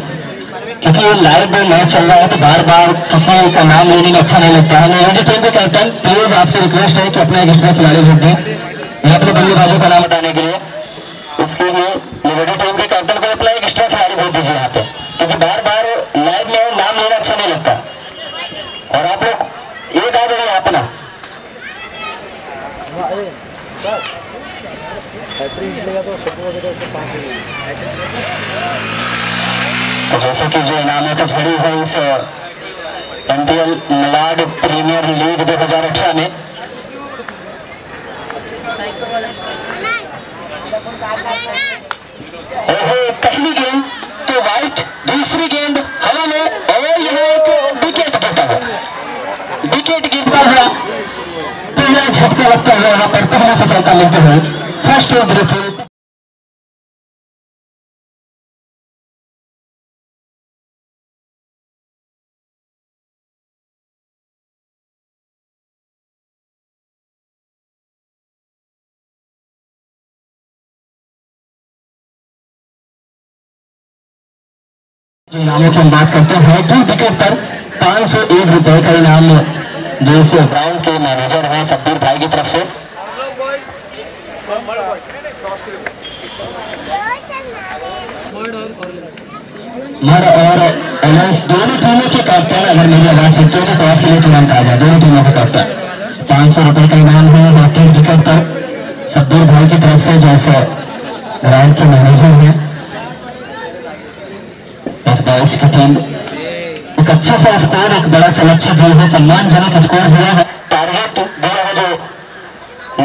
क्योंकि लाइव मैच चल रहा है तो बार बार किसी का नाम लेने में अच्छा नहीं लगता है लिबर्टी टीम के कैप्टन प्लीज़ आपसे रिक्वेस्ट है कि अपना एक एक्स्ट्रा खिलाड़ी भेज दें या अपने बल्लेबाजों का नाम बताने के लिए इसके लिए लिबर्टी टीम के कैप्टन को अपना एक एक्स्ट्रा खिलाड़ी भेज दीजिए यहाँ पे क्योंकि बार बार लाइव में नाम लेना अच्छा नहीं लगता और आप लोग एक आ जाइए अपना तो जैसे कि जो इनामों की झड़ी है इस एनपीएल मिलाड प्रीमियर लीग 2018 में। ओहो, पहली गेंद तो वाइट दूसरी गेंद हवा में, और यहाँ एक विकेट गिरता विकेट गिरता हुआ पहला झटका लगता हुआ यहाँ पर, पहला सफलता मिलते हुए ब्रेथ जो इनामों की हम बात करते हैं। दो विकेट पर पाँच सौ एक रुपए का इनाम, जो इस ग्राउंड के मैनेजर हैं सब्बीर भाई की तरफ़ से। मर और एलायंस दोनों टीमों के कैप्टन अगर मेरी आवाज़ सुनते हो तो लिए तुरंत आ जाए। दोनों टीमों के कैप्टन पाँच सौ रुपए का इनाम है तीन विकेट पर। सब्बीर भाई की तरफ़ से, जैसे ग्राउंड के मैनेजर हैं। बाईस की टीम एक अच्छा सा स्कोर एक बड़ा सा लक्ष्य दिया है। सम्मानजनक स्कोर दिया है। टारगेट दिया है जो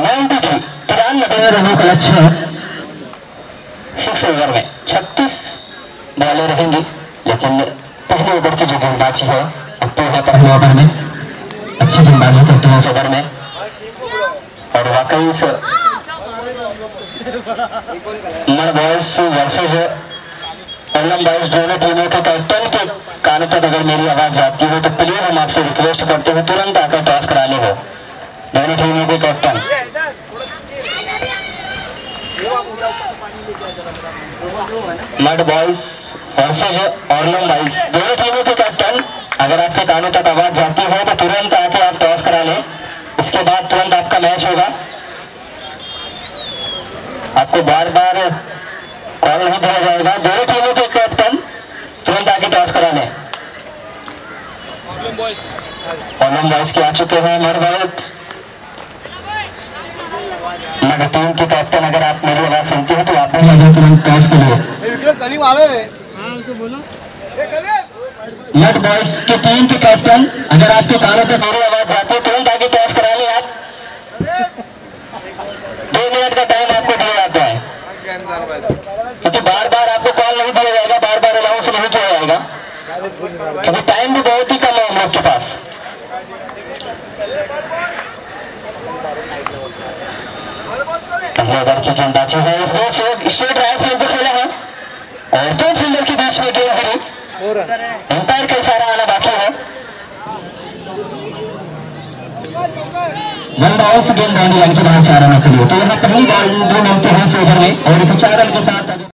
नाइन्टी थ्री तिरानबे रनों का लक्ष्य है। सिक्स ओवर में। बॉलें रहेंगी लेकिन पहले ओवर की जो गेंदबाजी है अब है पहले ओवर में अच्छी गेंदबाजी करते हैं ओवर में। और वाकई इस बॉयज़ वर्सेज बॉयज़ दोनों टीमों के कैप्टन के कानों तक अगर मेरी आवाज़ जाती हो तो प्लीज़ हम आपसे रिक्वेस्ट करते हैं तुरंत आकर टॉस करा ले दोनों टीमों के कैप्टन। मड बॉयज़ वर्सेज ऑर्लम बॉयज़ दोनों टीमों के कैप्टन अगर आपके कानों तक आवाज़ जाती है तो तुरंत आके आप टॉस करा लें। इसके बाद तुरंत आपका मैच होगा। आपको बार बार कॉल नहीं दिया जाएगा। दोनों टीमों के कैप्टन तुरंत आके टॉस करा लें। कॉलम बॉयज़ के आ चुके हैं मड बॉयज़ मड टीम के कैप्टन अगर आप मेरी आवाज़ सुनते हो तो आप भी लगे तुरंत टॉस के लिए मड बॉयज़ के टीम के कैप्टन अगर आपके कानों पे मेरी आवाज़ जाती है तुरंत आगे टॉस करा लें आप। दो मिनट का टाइम आपको दिया जाता है। क्योंकि बार बार आपको कॉल नहीं दिया जाएगा बार बार अलाउंस नहीं किया जाएगा। क्योंकि टाइम भी बहुत ही कम है हम लोग के पास। पहले ओवर की गेंदबाजी है। इस मैच स्ट्रेट राइट फ़ील्ड खेला है। और दो फील्डर के बाकी है वन बॉल से गेंद बाउंड्री लाइन के बाहर चार के लिए तो यहाँ पहली बॉल दो मिलते हैं इस ओवर में और इस चार रन के साथ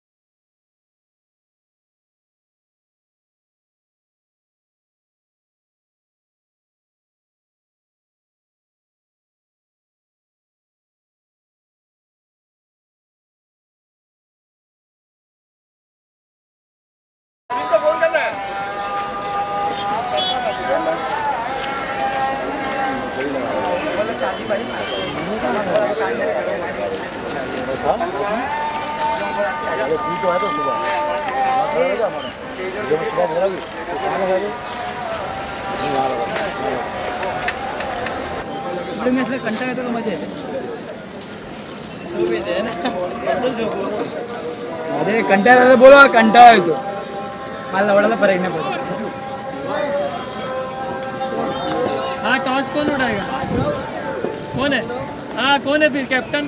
मी असलं कंटाळा येतो का मज़ा अरे कंटाळा बोला कंटाळा येतो मला हाँ टॉस कौन उठाएगा कौन है? हाँ कौन है फिर? Captain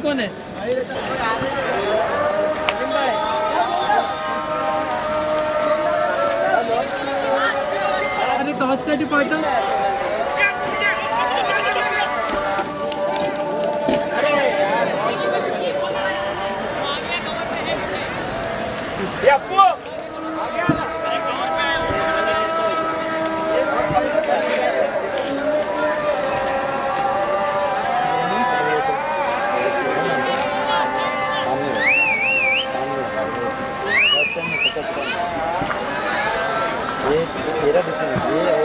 What's the departure? ये तेरा दिशा ये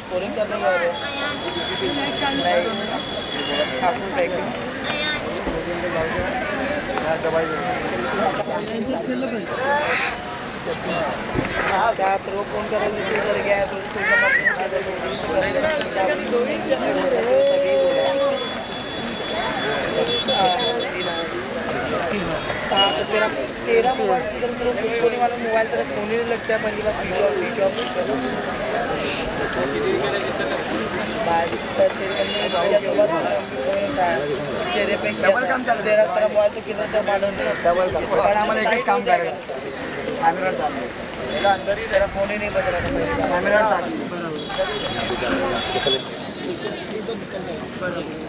स्कोरिंग करने जा रहे ठाकुर बैटिंग क्या थ्रो कौन करेगा कर गया तो उसको हाँ तो तेरा तेरा मोबाइल अगर मेरे बिल्कुल वाला मोबाइल तेरा फ़ोन ही नहीं लगता है पहली बार स्विच ऑफ़ स्विच ऑफ़ तेरे पे डबल काम चल तेरा तेरा मोबाइल तो किधर से मालूम नहीं। डबल काम। पण आम्हाला एकच काम करायचं कॅमेरा चालू त्याला अंदर ही तेरा फ़ोन ही नहीं बज कॅमेरा चालू बरोबर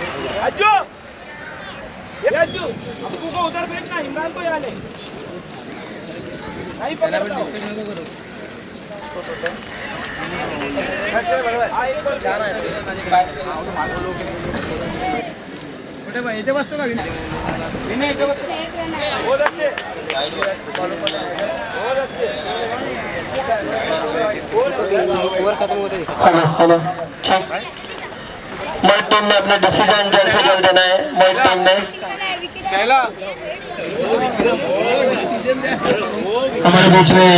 घ्यायचं काय आलं त्याला वाशिंग वगैरे सगळं झालं बरोबर. काय आलं आणि काय कुठे बा इथे बसतो का विनय इथे बसतो ओव्हर खत्म होते हेलो हेलो ठीक मोहित टीम ने अपना डिसीज़न जल्द से जल्द देना है। मोहित टीम ने हमारे बीच में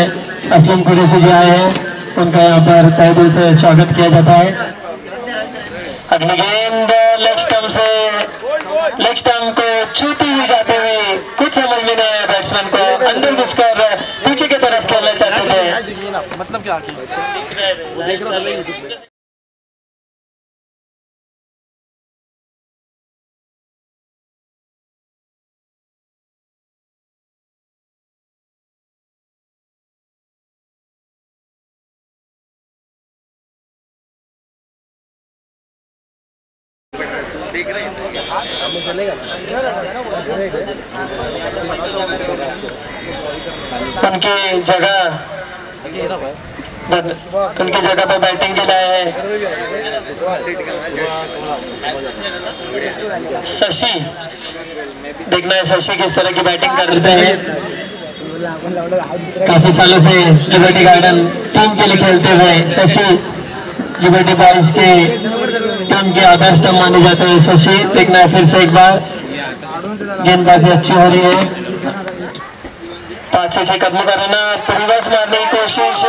असलम कुरैशी जी आए हैं। उनका यहाँ पर तय दिल से स्वागत किया जाता है। अगली गेंद लेग से लेग स्टम्प को छूती हुई जाते हुए कुछ समझ में नहीं आया बैट्समैन को अंदर घुसकर पीछे की तरफ़ खेलना चाहते थे। उनकी जगह उनकी जगह पे बैटिंग के लिए हैं। शशि, देखना है शशि किस तरह की बैटिंग करते हैं। काफ़ी सालों से लिबर्टी गार्डन टीम के लिए खेलते हुए शशि लिबर्टी बॉयज़ के टीम के आधार स्तंभ माने जाते हैं शशि। देखना है फिर से एक बार। गेंदबाजी अच्छी हो रही है। पाँच छह कदमों का रना रिवर्स मारने की कोशिश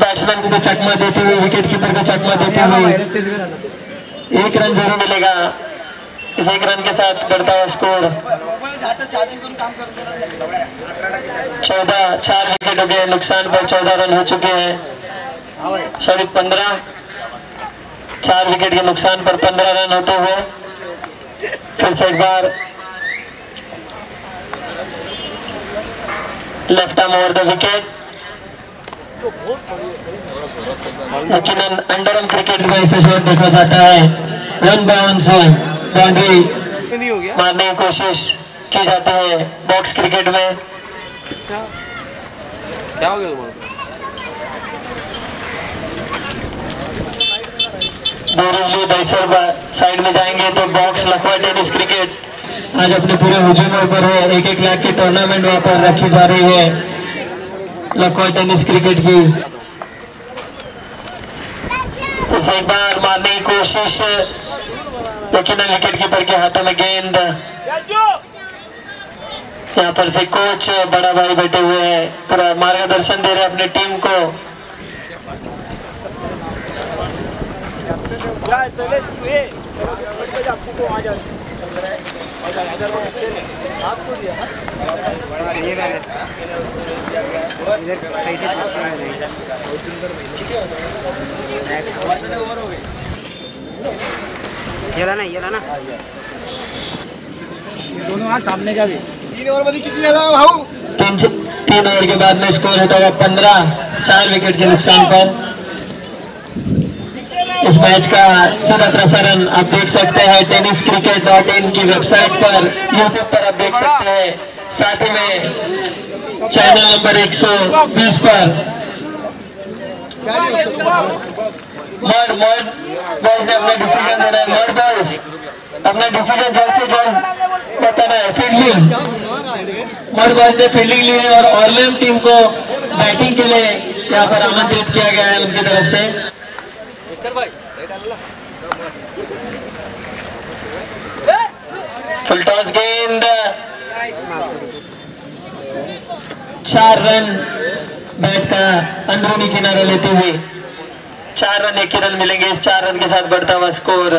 बैट्समैन को चकमा देते हुए विकेट कीपर को चकमा देते हुए। एक रन ज़रूर मिलेगा। इस एक रन के साथ बढ़ता हुआ स्कोर चौदह, चार विकेट हो गए। नुकसान पर चौदह रन हो चुके हैं। सॉरी पंद्रह। चार विकेट के नुकसान पर पंद्रह रन होते हुए फिर से एक बार left arm over the wicket लेकिन अंडर आर्म क्रिकेट में ऐसे शॉट देखा जाता है। वन बाउंड से बाउंड्री मारने की कोशिश की जाती है बॉक्स क्रिकेट में। क्या हो गया बोरिवली दहसर साइड में जाएँगे तो बॉक्स लखवा टेनिस क्रिकेट आज अपने पूरे हुजूमों पर है एक एक लाख की टूर्नामेंट वहाँ पर रखी जा रही है। लखवा टेनिस क्रिकेट की। तो एक बार मारने की कोशिश। लेकिन विकेट कीपर के हाथों में गेंद। यहाँ पर से कोच बड़ा भाई बैठे हुए हैं। पूरा मार्गदर्शन दे रहे अपनी टीम को। सही से ये ला ना ये ला ना ये दोनों हाथ सामने का भी। तीन ओव्हर मध्ये किती झाला भाऊ? तीन तीन ओवर के बाद में स्कोर होता हुआ पंद्रह चार विकेट के नुकसान पर। इस मैच का सीधा प्रसारण आप देख सकते हैं। टेनिस क्रिकेट डॉट इन की वेबसाइट पर यूट्यूब पर आप देख सकते हैं। साथ ही में चैनल नंबर 120 पर। मर्ड मर्ड बॉयज़ ने अपना डिसीज़न देना है। मर्ड बॉयज़ अपना डिसीज़न जल्द से जल्द बताना है। फील्डिंग मर्ड बॉयज़ ने फील्डिंग ली है और ऑर्लैंड टीम को बैटिंग के लिए यहाँ पर आमंत्रित किया गया है उनकी तरफ़ से। फुल टॉस गेंद चार रन बैट का अंदरूनी किनारा लेते हुए। चार रन एक ही रन मिलेंगे। इस चार रन के साथ बढ़ता हुआ स्कोर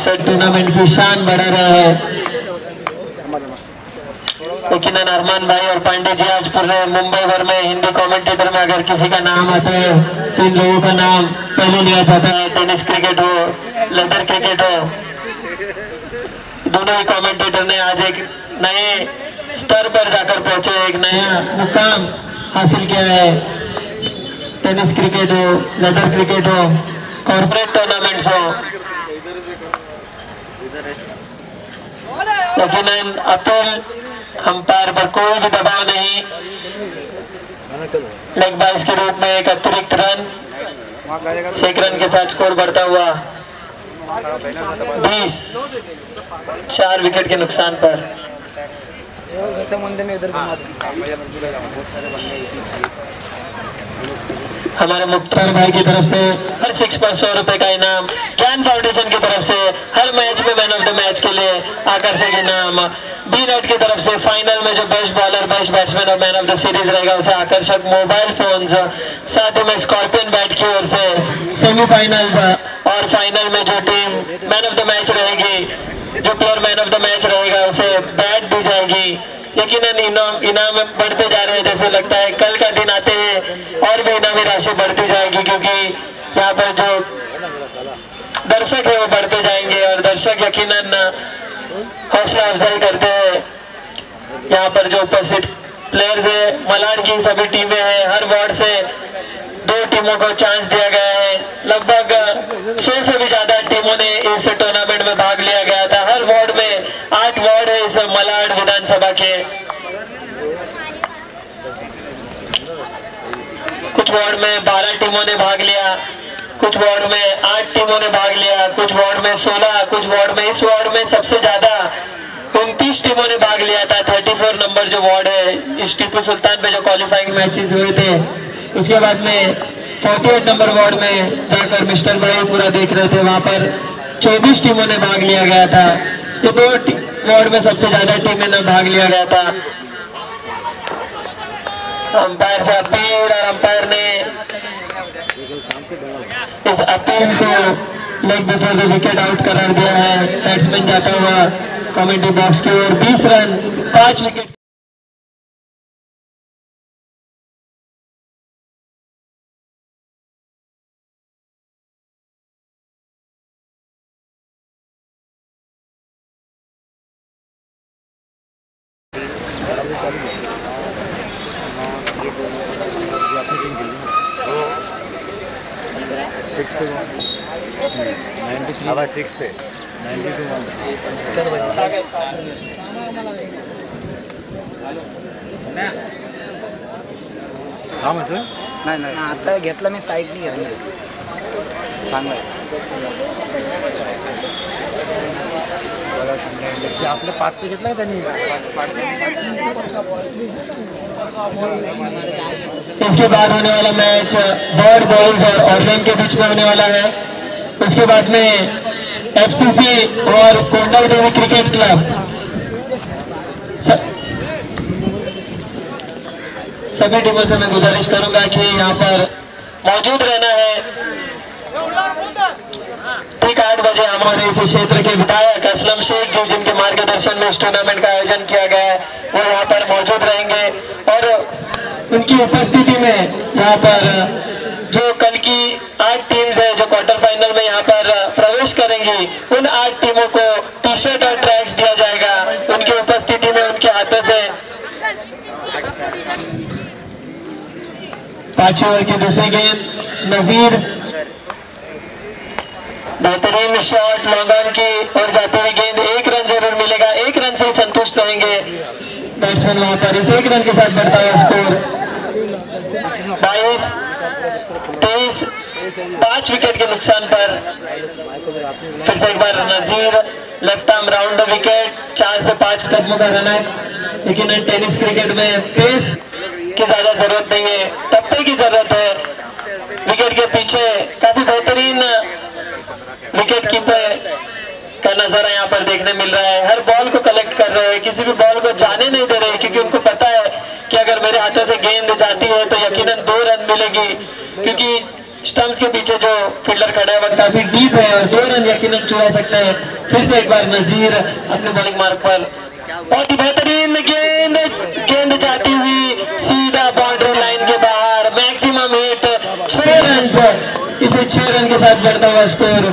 इस टूर्नामेंट की शान बढ़ा रहे हैं। लेकिन अरमान भाई और पांडे जी आज पूरे मुंबई भर में, हिंदी कमेंटेटर में अगर किसी का नाम आता है तो इन लोगों का नाम पहले लिया जाता है। टेनिस क्रिकेट हो लेदर क्रिकेट हो। दोनों ही कमेंटेटर ने आज एक नए स्तर पर जाकर पहुँचे, एक नया मुकाम हासिल किया है। टेनिस क्रिकेट हो लेदर क्रिकेट हो कॉर्पोरेट टूर्नामेंट्स हो। लेकिन अतुल अंपायर पर कोई भी दबाव नहीं। लेग बाइस के रूप में एक अतिरिक्त रन। एक रन के साथ स्कोर बढ़ता हुआ। बीस। चार विकेट के नुकसान पर। में इधर हमारे मुख्तार भाई की तरफ़ से हर सिक्स पर सौ रुपए का इनाम ज्ञान फाउंडेशन की तरफ़ से हर मैच में मैन ऑफ़ द मैच के लिए आकर्षक इनाम बी नेट की तरफ़ से फाइनल में जो बेस्ट बॉलर बेस्ट बैट्समैन और मैन ऑफ़ द सीरीज़ रहेगा, उसे आकर्षक मोबाइल फ़ोन साथ ही में स्कॉर्पियन बैट की ओर से सेमीफाइनल और फाइनल में जो team man of the match रहेगी, जो player man of the match रहेगा, उसे बैट दी जाएगी। लेकिन इनाम इनाम बढ़ते जा रहे हैं, जैसे लगता है कल का दिन आते हैं और भी इनामी राशि बढ़ती जाएगी क्योंकि यहाँ पर जो दर्शक है वो बढ़ते जाएँगे और दर्शक यकीनन, हौसला अफजाई करते हैं। यहाँ पर जो उपस्थित प्लेयर्स है मलाड की सभी टीमें हैं, हर वार्ड से दो टीमों को चांस दिया गया है। लगभग सौ से भी ज़्यादा टीमों ने इस टूर्नामेंट में भाग लिया गया था। हर वार्ड में आठ वार्ड है इस मलाड विधानसभा के। कुछ वार्ड में बारह टीमों ने भाग लिया, कुछ वार्ड में आठ टीमों ने भाग लिया, कुछ वार्ड में सोलह, कुछ वार्ड में इस वार्ड में सबसे ज़्यादा उनतीस टीमों ने भाग लिया था। थर्टी फोर नंबर जो वार्ड है, इस टीपू सुल्तान पे जो क्वालिफाइंग मैचेस हुए थे, उसके बाद में फोर्टी एट नंबर वार्ड में जाकर मिस्टर बड़े पूरा देख रहे थे, वहाँ पर चौबीस टीमों ने भाग लिया गया था। ये दो वार्ड में सबसे ज़्यादा टीमें ने भाग लिया गया था। अंपायर से अपील और अंपायर ने इस अपील को leg before the wicket out करार दिया है बैट्समैन जाता हुआ कमेंट्री बॉक्स की ओर 20 रन पाँच विकेट हवा सिक्स पे नाइन्टी टू वन हा म्हटलं नाही नाही आता घेतला मी साईड नाही घेतला चांगलं आहे. ते आपलं पाच पे घेतलं त्यांनी. इसके बाद होने वाला मैच बर्ड बॉयज़ और ऑर्गेन के बीच में होने वाला है। उसके बाद में एफसीसी और कोंडल देवी क्रिकेट क्लब सभी टीमों से मैं गुजारिश करूँगा कि यहाँ पर मौजूद रहना है। ठीक आठ बजे हमारे इस क्षेत्र के विधायक असलम शेख जी, जिनके मार्गदर्शन में इस टूर्नामेंट का आयोजन किया गया है, वो यहाँ पर मौजूद रहेंगे। और उनकी उपस्थिति में यहाँ पर जो कल की आठ टीम्स है, जो क्वार्टर फाइनल में यहाँ पर प्रवेश करेंगी, उन आठ टीमों को टी शर्ट और ट्रैक्स दिया जाएगा उनकी उपस्थिति में उनके हाथों से पाँचवें ओवर की दूसरी गेंद नजीर। बेहतरीन शॉट लॉन्ग की और जाती हुई गेंद, एक रन ज़रूर मिलेगा, एक रन से संतुष्ट रहेंगे। बैट्समैन वहाँ पर इस एक रन के साथ बढ़ता है स्कोर बाईस, तेईस, पाँच विकेट के नुकसान पर फिर से एक बार Nazir left arm round wicket चार से पाँच कदमों का रन है। लेकिन टेनिस क्रिकेट में पेस की ज़्यादा ज़रूरत नहीं है, टप्पे की ज़रूरत है। विकेट के पीछे काफ़ी बेहतरीन विकेट कीपर का नज़ारा यहाँ पर देखने मिल रहा है। हर बॉल को कलेक्ट कर रहे हैं, किसी भी बॉल को जाने नहीं दे रहे, क्योंकि उनको पता है कि अगर मेरे हाथों से गेंद जाती है तो यकीनन दो रन मिलेगी। क्योंकि स्टम्प्स के पीछे जो फील्डर खड़ा है वो काफ़ी डीप है और दो रन यकीनन चुरा सकते हैं। फिर से एक बार नजीर अपने बॉलिंग मार्ग पर बहुत ही बेहतरीन गेंद गेंद जाती हुई सीधा बाउंड्री लाइन के बाहर मैक्सिमम हिट छह रन पर। इसे छह रन के साथ बढ़ता हुआ स्कोर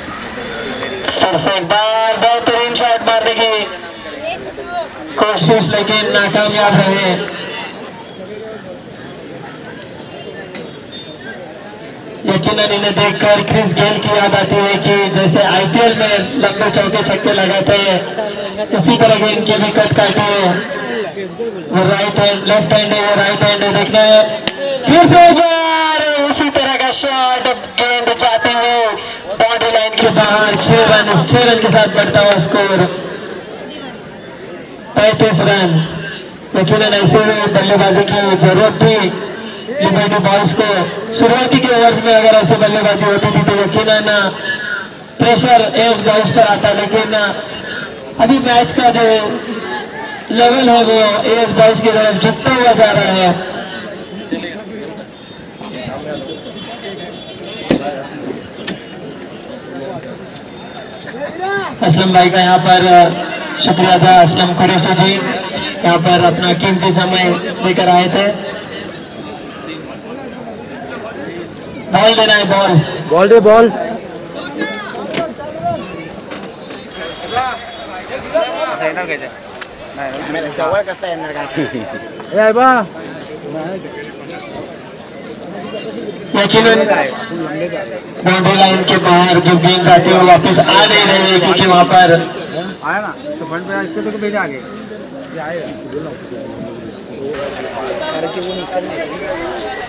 फिर से एक बार बेहतरीन शॉट मारने की कोशिश लेकिन नाकामयाब रहे यकीनन इन्हें देखकर क्रिस आती है कि जैसे आईपीएल में लंबे चौके छक्के लगाते हैं, उसी तरह की भी कट काटी है। वो राइट हैंड लेफ़्ट हैंड है, वो राइट हैंड है, देखना है। फिर से बार उसी तरह का शॉट गेंद जाती हुई बाउंड्री लाइन के बाहर छह रन छह रन के साथ बढ़ता हुआ स्कोर पैंतीस रन। लेकिन ऐसे में बल्लेबाजी की ज़रूरत थी लिबर्टी बॉयज़ को शुरुआती के ओवर्स में अगर ऐसे बल्लेबाजी होती थी तो यकीनन प्रेशर एस बॉयज़ पर आता, लेकिन अभी मैच का जो लेवल है वो एस बॉयज़ की तरफ़ झुकता हुआ जा रहा है। असलम भाई का यहाँ पर, शुक्रिया था असलम कुरैशी जी, यहाँ पर अपना कीमती समय लेकर आए थे। बॉल देना है बॉल बॉल दे बॉल बाउंड्री लाइन के बाहर जो गेंद आती है वो वापस आ नहीं रही है क्योंकि वहाँ पर आया ना? तो फ्रंट पे इसको तो भेजा आगे। ये आएगा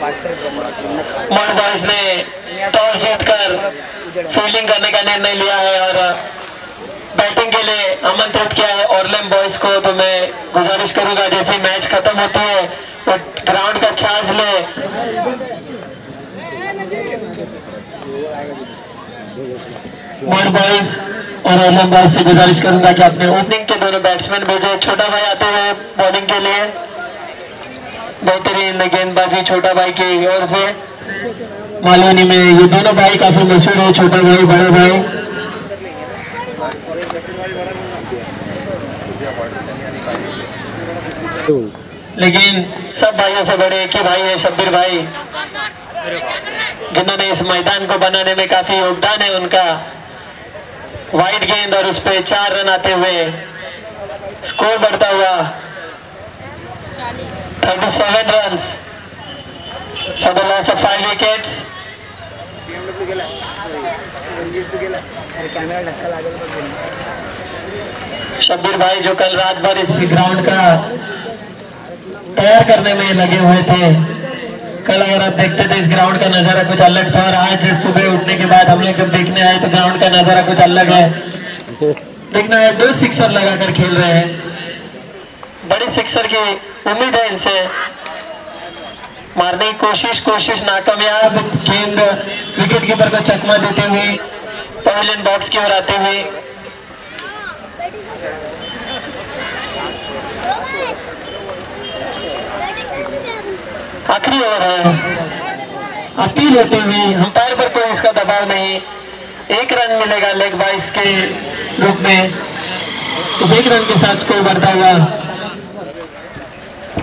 मॉल बॉयज़ ने टॉस जीतकर फील्डिंग करने का निर्णय लिया है और बैटिंग के लिए आमंत्रित किया है ऑर्लम बॉयज़ को। तो मैं गुजारिश करूँगा, जैसे मैच खत्म होती है, वो ग्राउंड का चार्ज ले। बॉयज़ और ऑर्लम बॉयज़ से गुजारिश करूँगा कि अपने ओपनिंग के दोनों बैट्समैन भेजे। छोटा भाई आते हैं बॉलिंग के लिए। बेहतरीन गेंदबाजी छोटा भाई की ओर से। मालवनी में ये दोनों भाई काफ़ी मशहूर है, छोटा भाई, बड़ा भाई। लेकिन सब भाइयों से बड़े एक ही भाई है, शब्बीर भाई। जिन्होंने इस मैदान को बनाने में काफ़ी योगदान है उनका। वाइड गेंद और उस पर चार रन आते हुए स्कोर बढ़ता हुआ 37 runs. For the loss of five wickets. Shabbir भाई जो कल रात भर इस ग्राउंड का तैयार करने में लगे हुए थे, कल अगर आप देखते थे इस ग्राउंड का नज़ारा कुछ अलग था और आज सुबह उठने के बाद हम लोग जब देखने आए तो ग्राउंड का नज़ारा कुछ अलग है। देखना है, दो सिक्सर लगाकर खेल रहे हैं। बड़ी सिक्सर की उम्मीद है इनसे मारने की कोशिश कोशिश नाकामयाब। गेंद विकेट कीपर को चकमा देते हुए। पवेलियन बॉक्स की ओर आते हुए। आखिरी ओवर है। अपील होते हुए अंपायर पर कोई इसका दबाव नहीं। एक रन मिलेगा लेग बाइस के रूप में। उस एक रन के साथ स्कोर बढ़ता हुआ।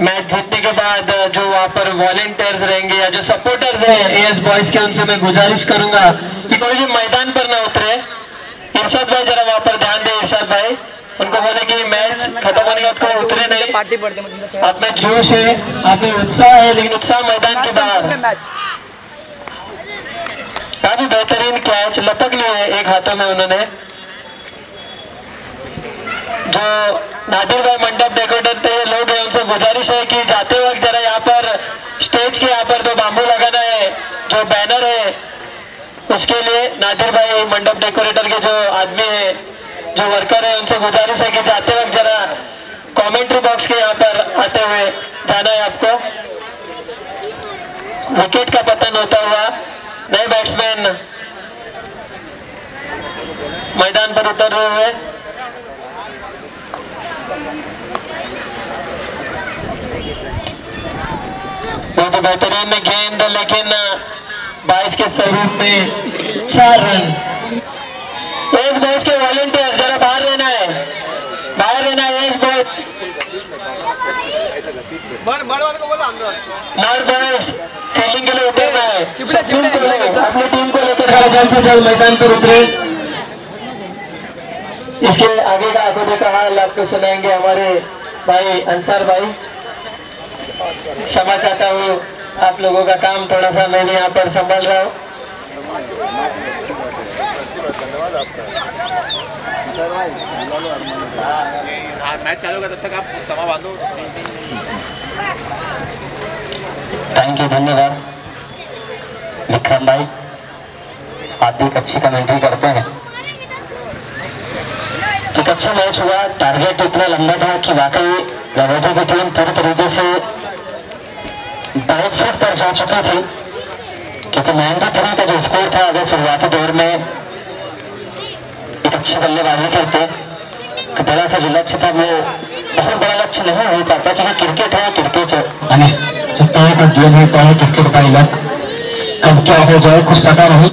मैच जीतने के बाद जो वहाँ पर वॉलेंटियर्स रहेंगे या जो सपोर्टर्स हैं एएस बॉयज़ के, उनसे मैं गुजारिश करूँगा कि कोई भी मैदान पर ना उतरे। इरशाद भाई जरा वहाँ पर ध्यान दे, इरशाद भाई। उनको बोले कि मैच खत्म होने के बाद कोई उतरे नहीं। आप में जोश है, आप में उत्साह है, लेकिन उत्साह मैदान के बाहर। काफ़ी बेहतरीन कैच लपक लिए एक हाथों में उन्होंने। जो नादिर भाई मंडप डेकोरेटर थे लोग हैं उनसे गुजारिश है कि जाते वक्त जरा यहाँ पर स्टेज के यहाँ पर जो बाम्बू लगाना है, जो बैनर है, उसके लिए नादिर भाई मंडप डेकोरेटर के जो आदमी है, जो वर्कर है, उनसे गुजारिश है कि जाते वक्त जरा कमेंट्री बॉक्स के यहाँ पर आते हुए जाना है आपको। विकेट का पतन होता हुआ नए बैट्समैन मैदान पर उतर रहे हुए। बहुत ही बेहतरीन गेंद लेकिन बाईस के स्वरूप में चार रन। एस बॉयज़ के वॉलेंटियर जरा बाहर रहना है। बाहर रहना है एस बॉयज़। फील्डिंग के लिए उतरना है। टीम को लेकर अपनी टीम को लेकर जल्द से जल्द मैदान पर उतरे। इसके आगे का आगे का हाल आपको सुनाएँगे हमारे भाई अंसार भाई। क्षमा चाहता हूँ। आप लोगों का काम थोड़ा सा मैं भी यहाँ पर संभाल रहा हूँ। मैच चालू होगा तब तक आप समा बांधो थैंक यू धन्यवाद। विक्रम भाई आप भी एक अच्छी कमेंट्री करते हैं। एक अच्छा मैच हुआ टारगेट इतना लंबा था कि वाकई रवैया की टीम पूरी तरीके से बैक फुट पर जा चुकी थी, क्योंकि नाइन्टी थ्री का जो स्कोर था अगर शुरुआती दौर में एक अच्छी बल्लेबाजी करते बड़ा सा जो लक्ष्य था, वो बहुत बड़ा लक्ष्य नहीं हो पाता, क्योंकि क्रिकेट है क्रिकेट का गेम है क्रिकेट का इलाक कब क्या हो जाए, कुछ पता नहीं।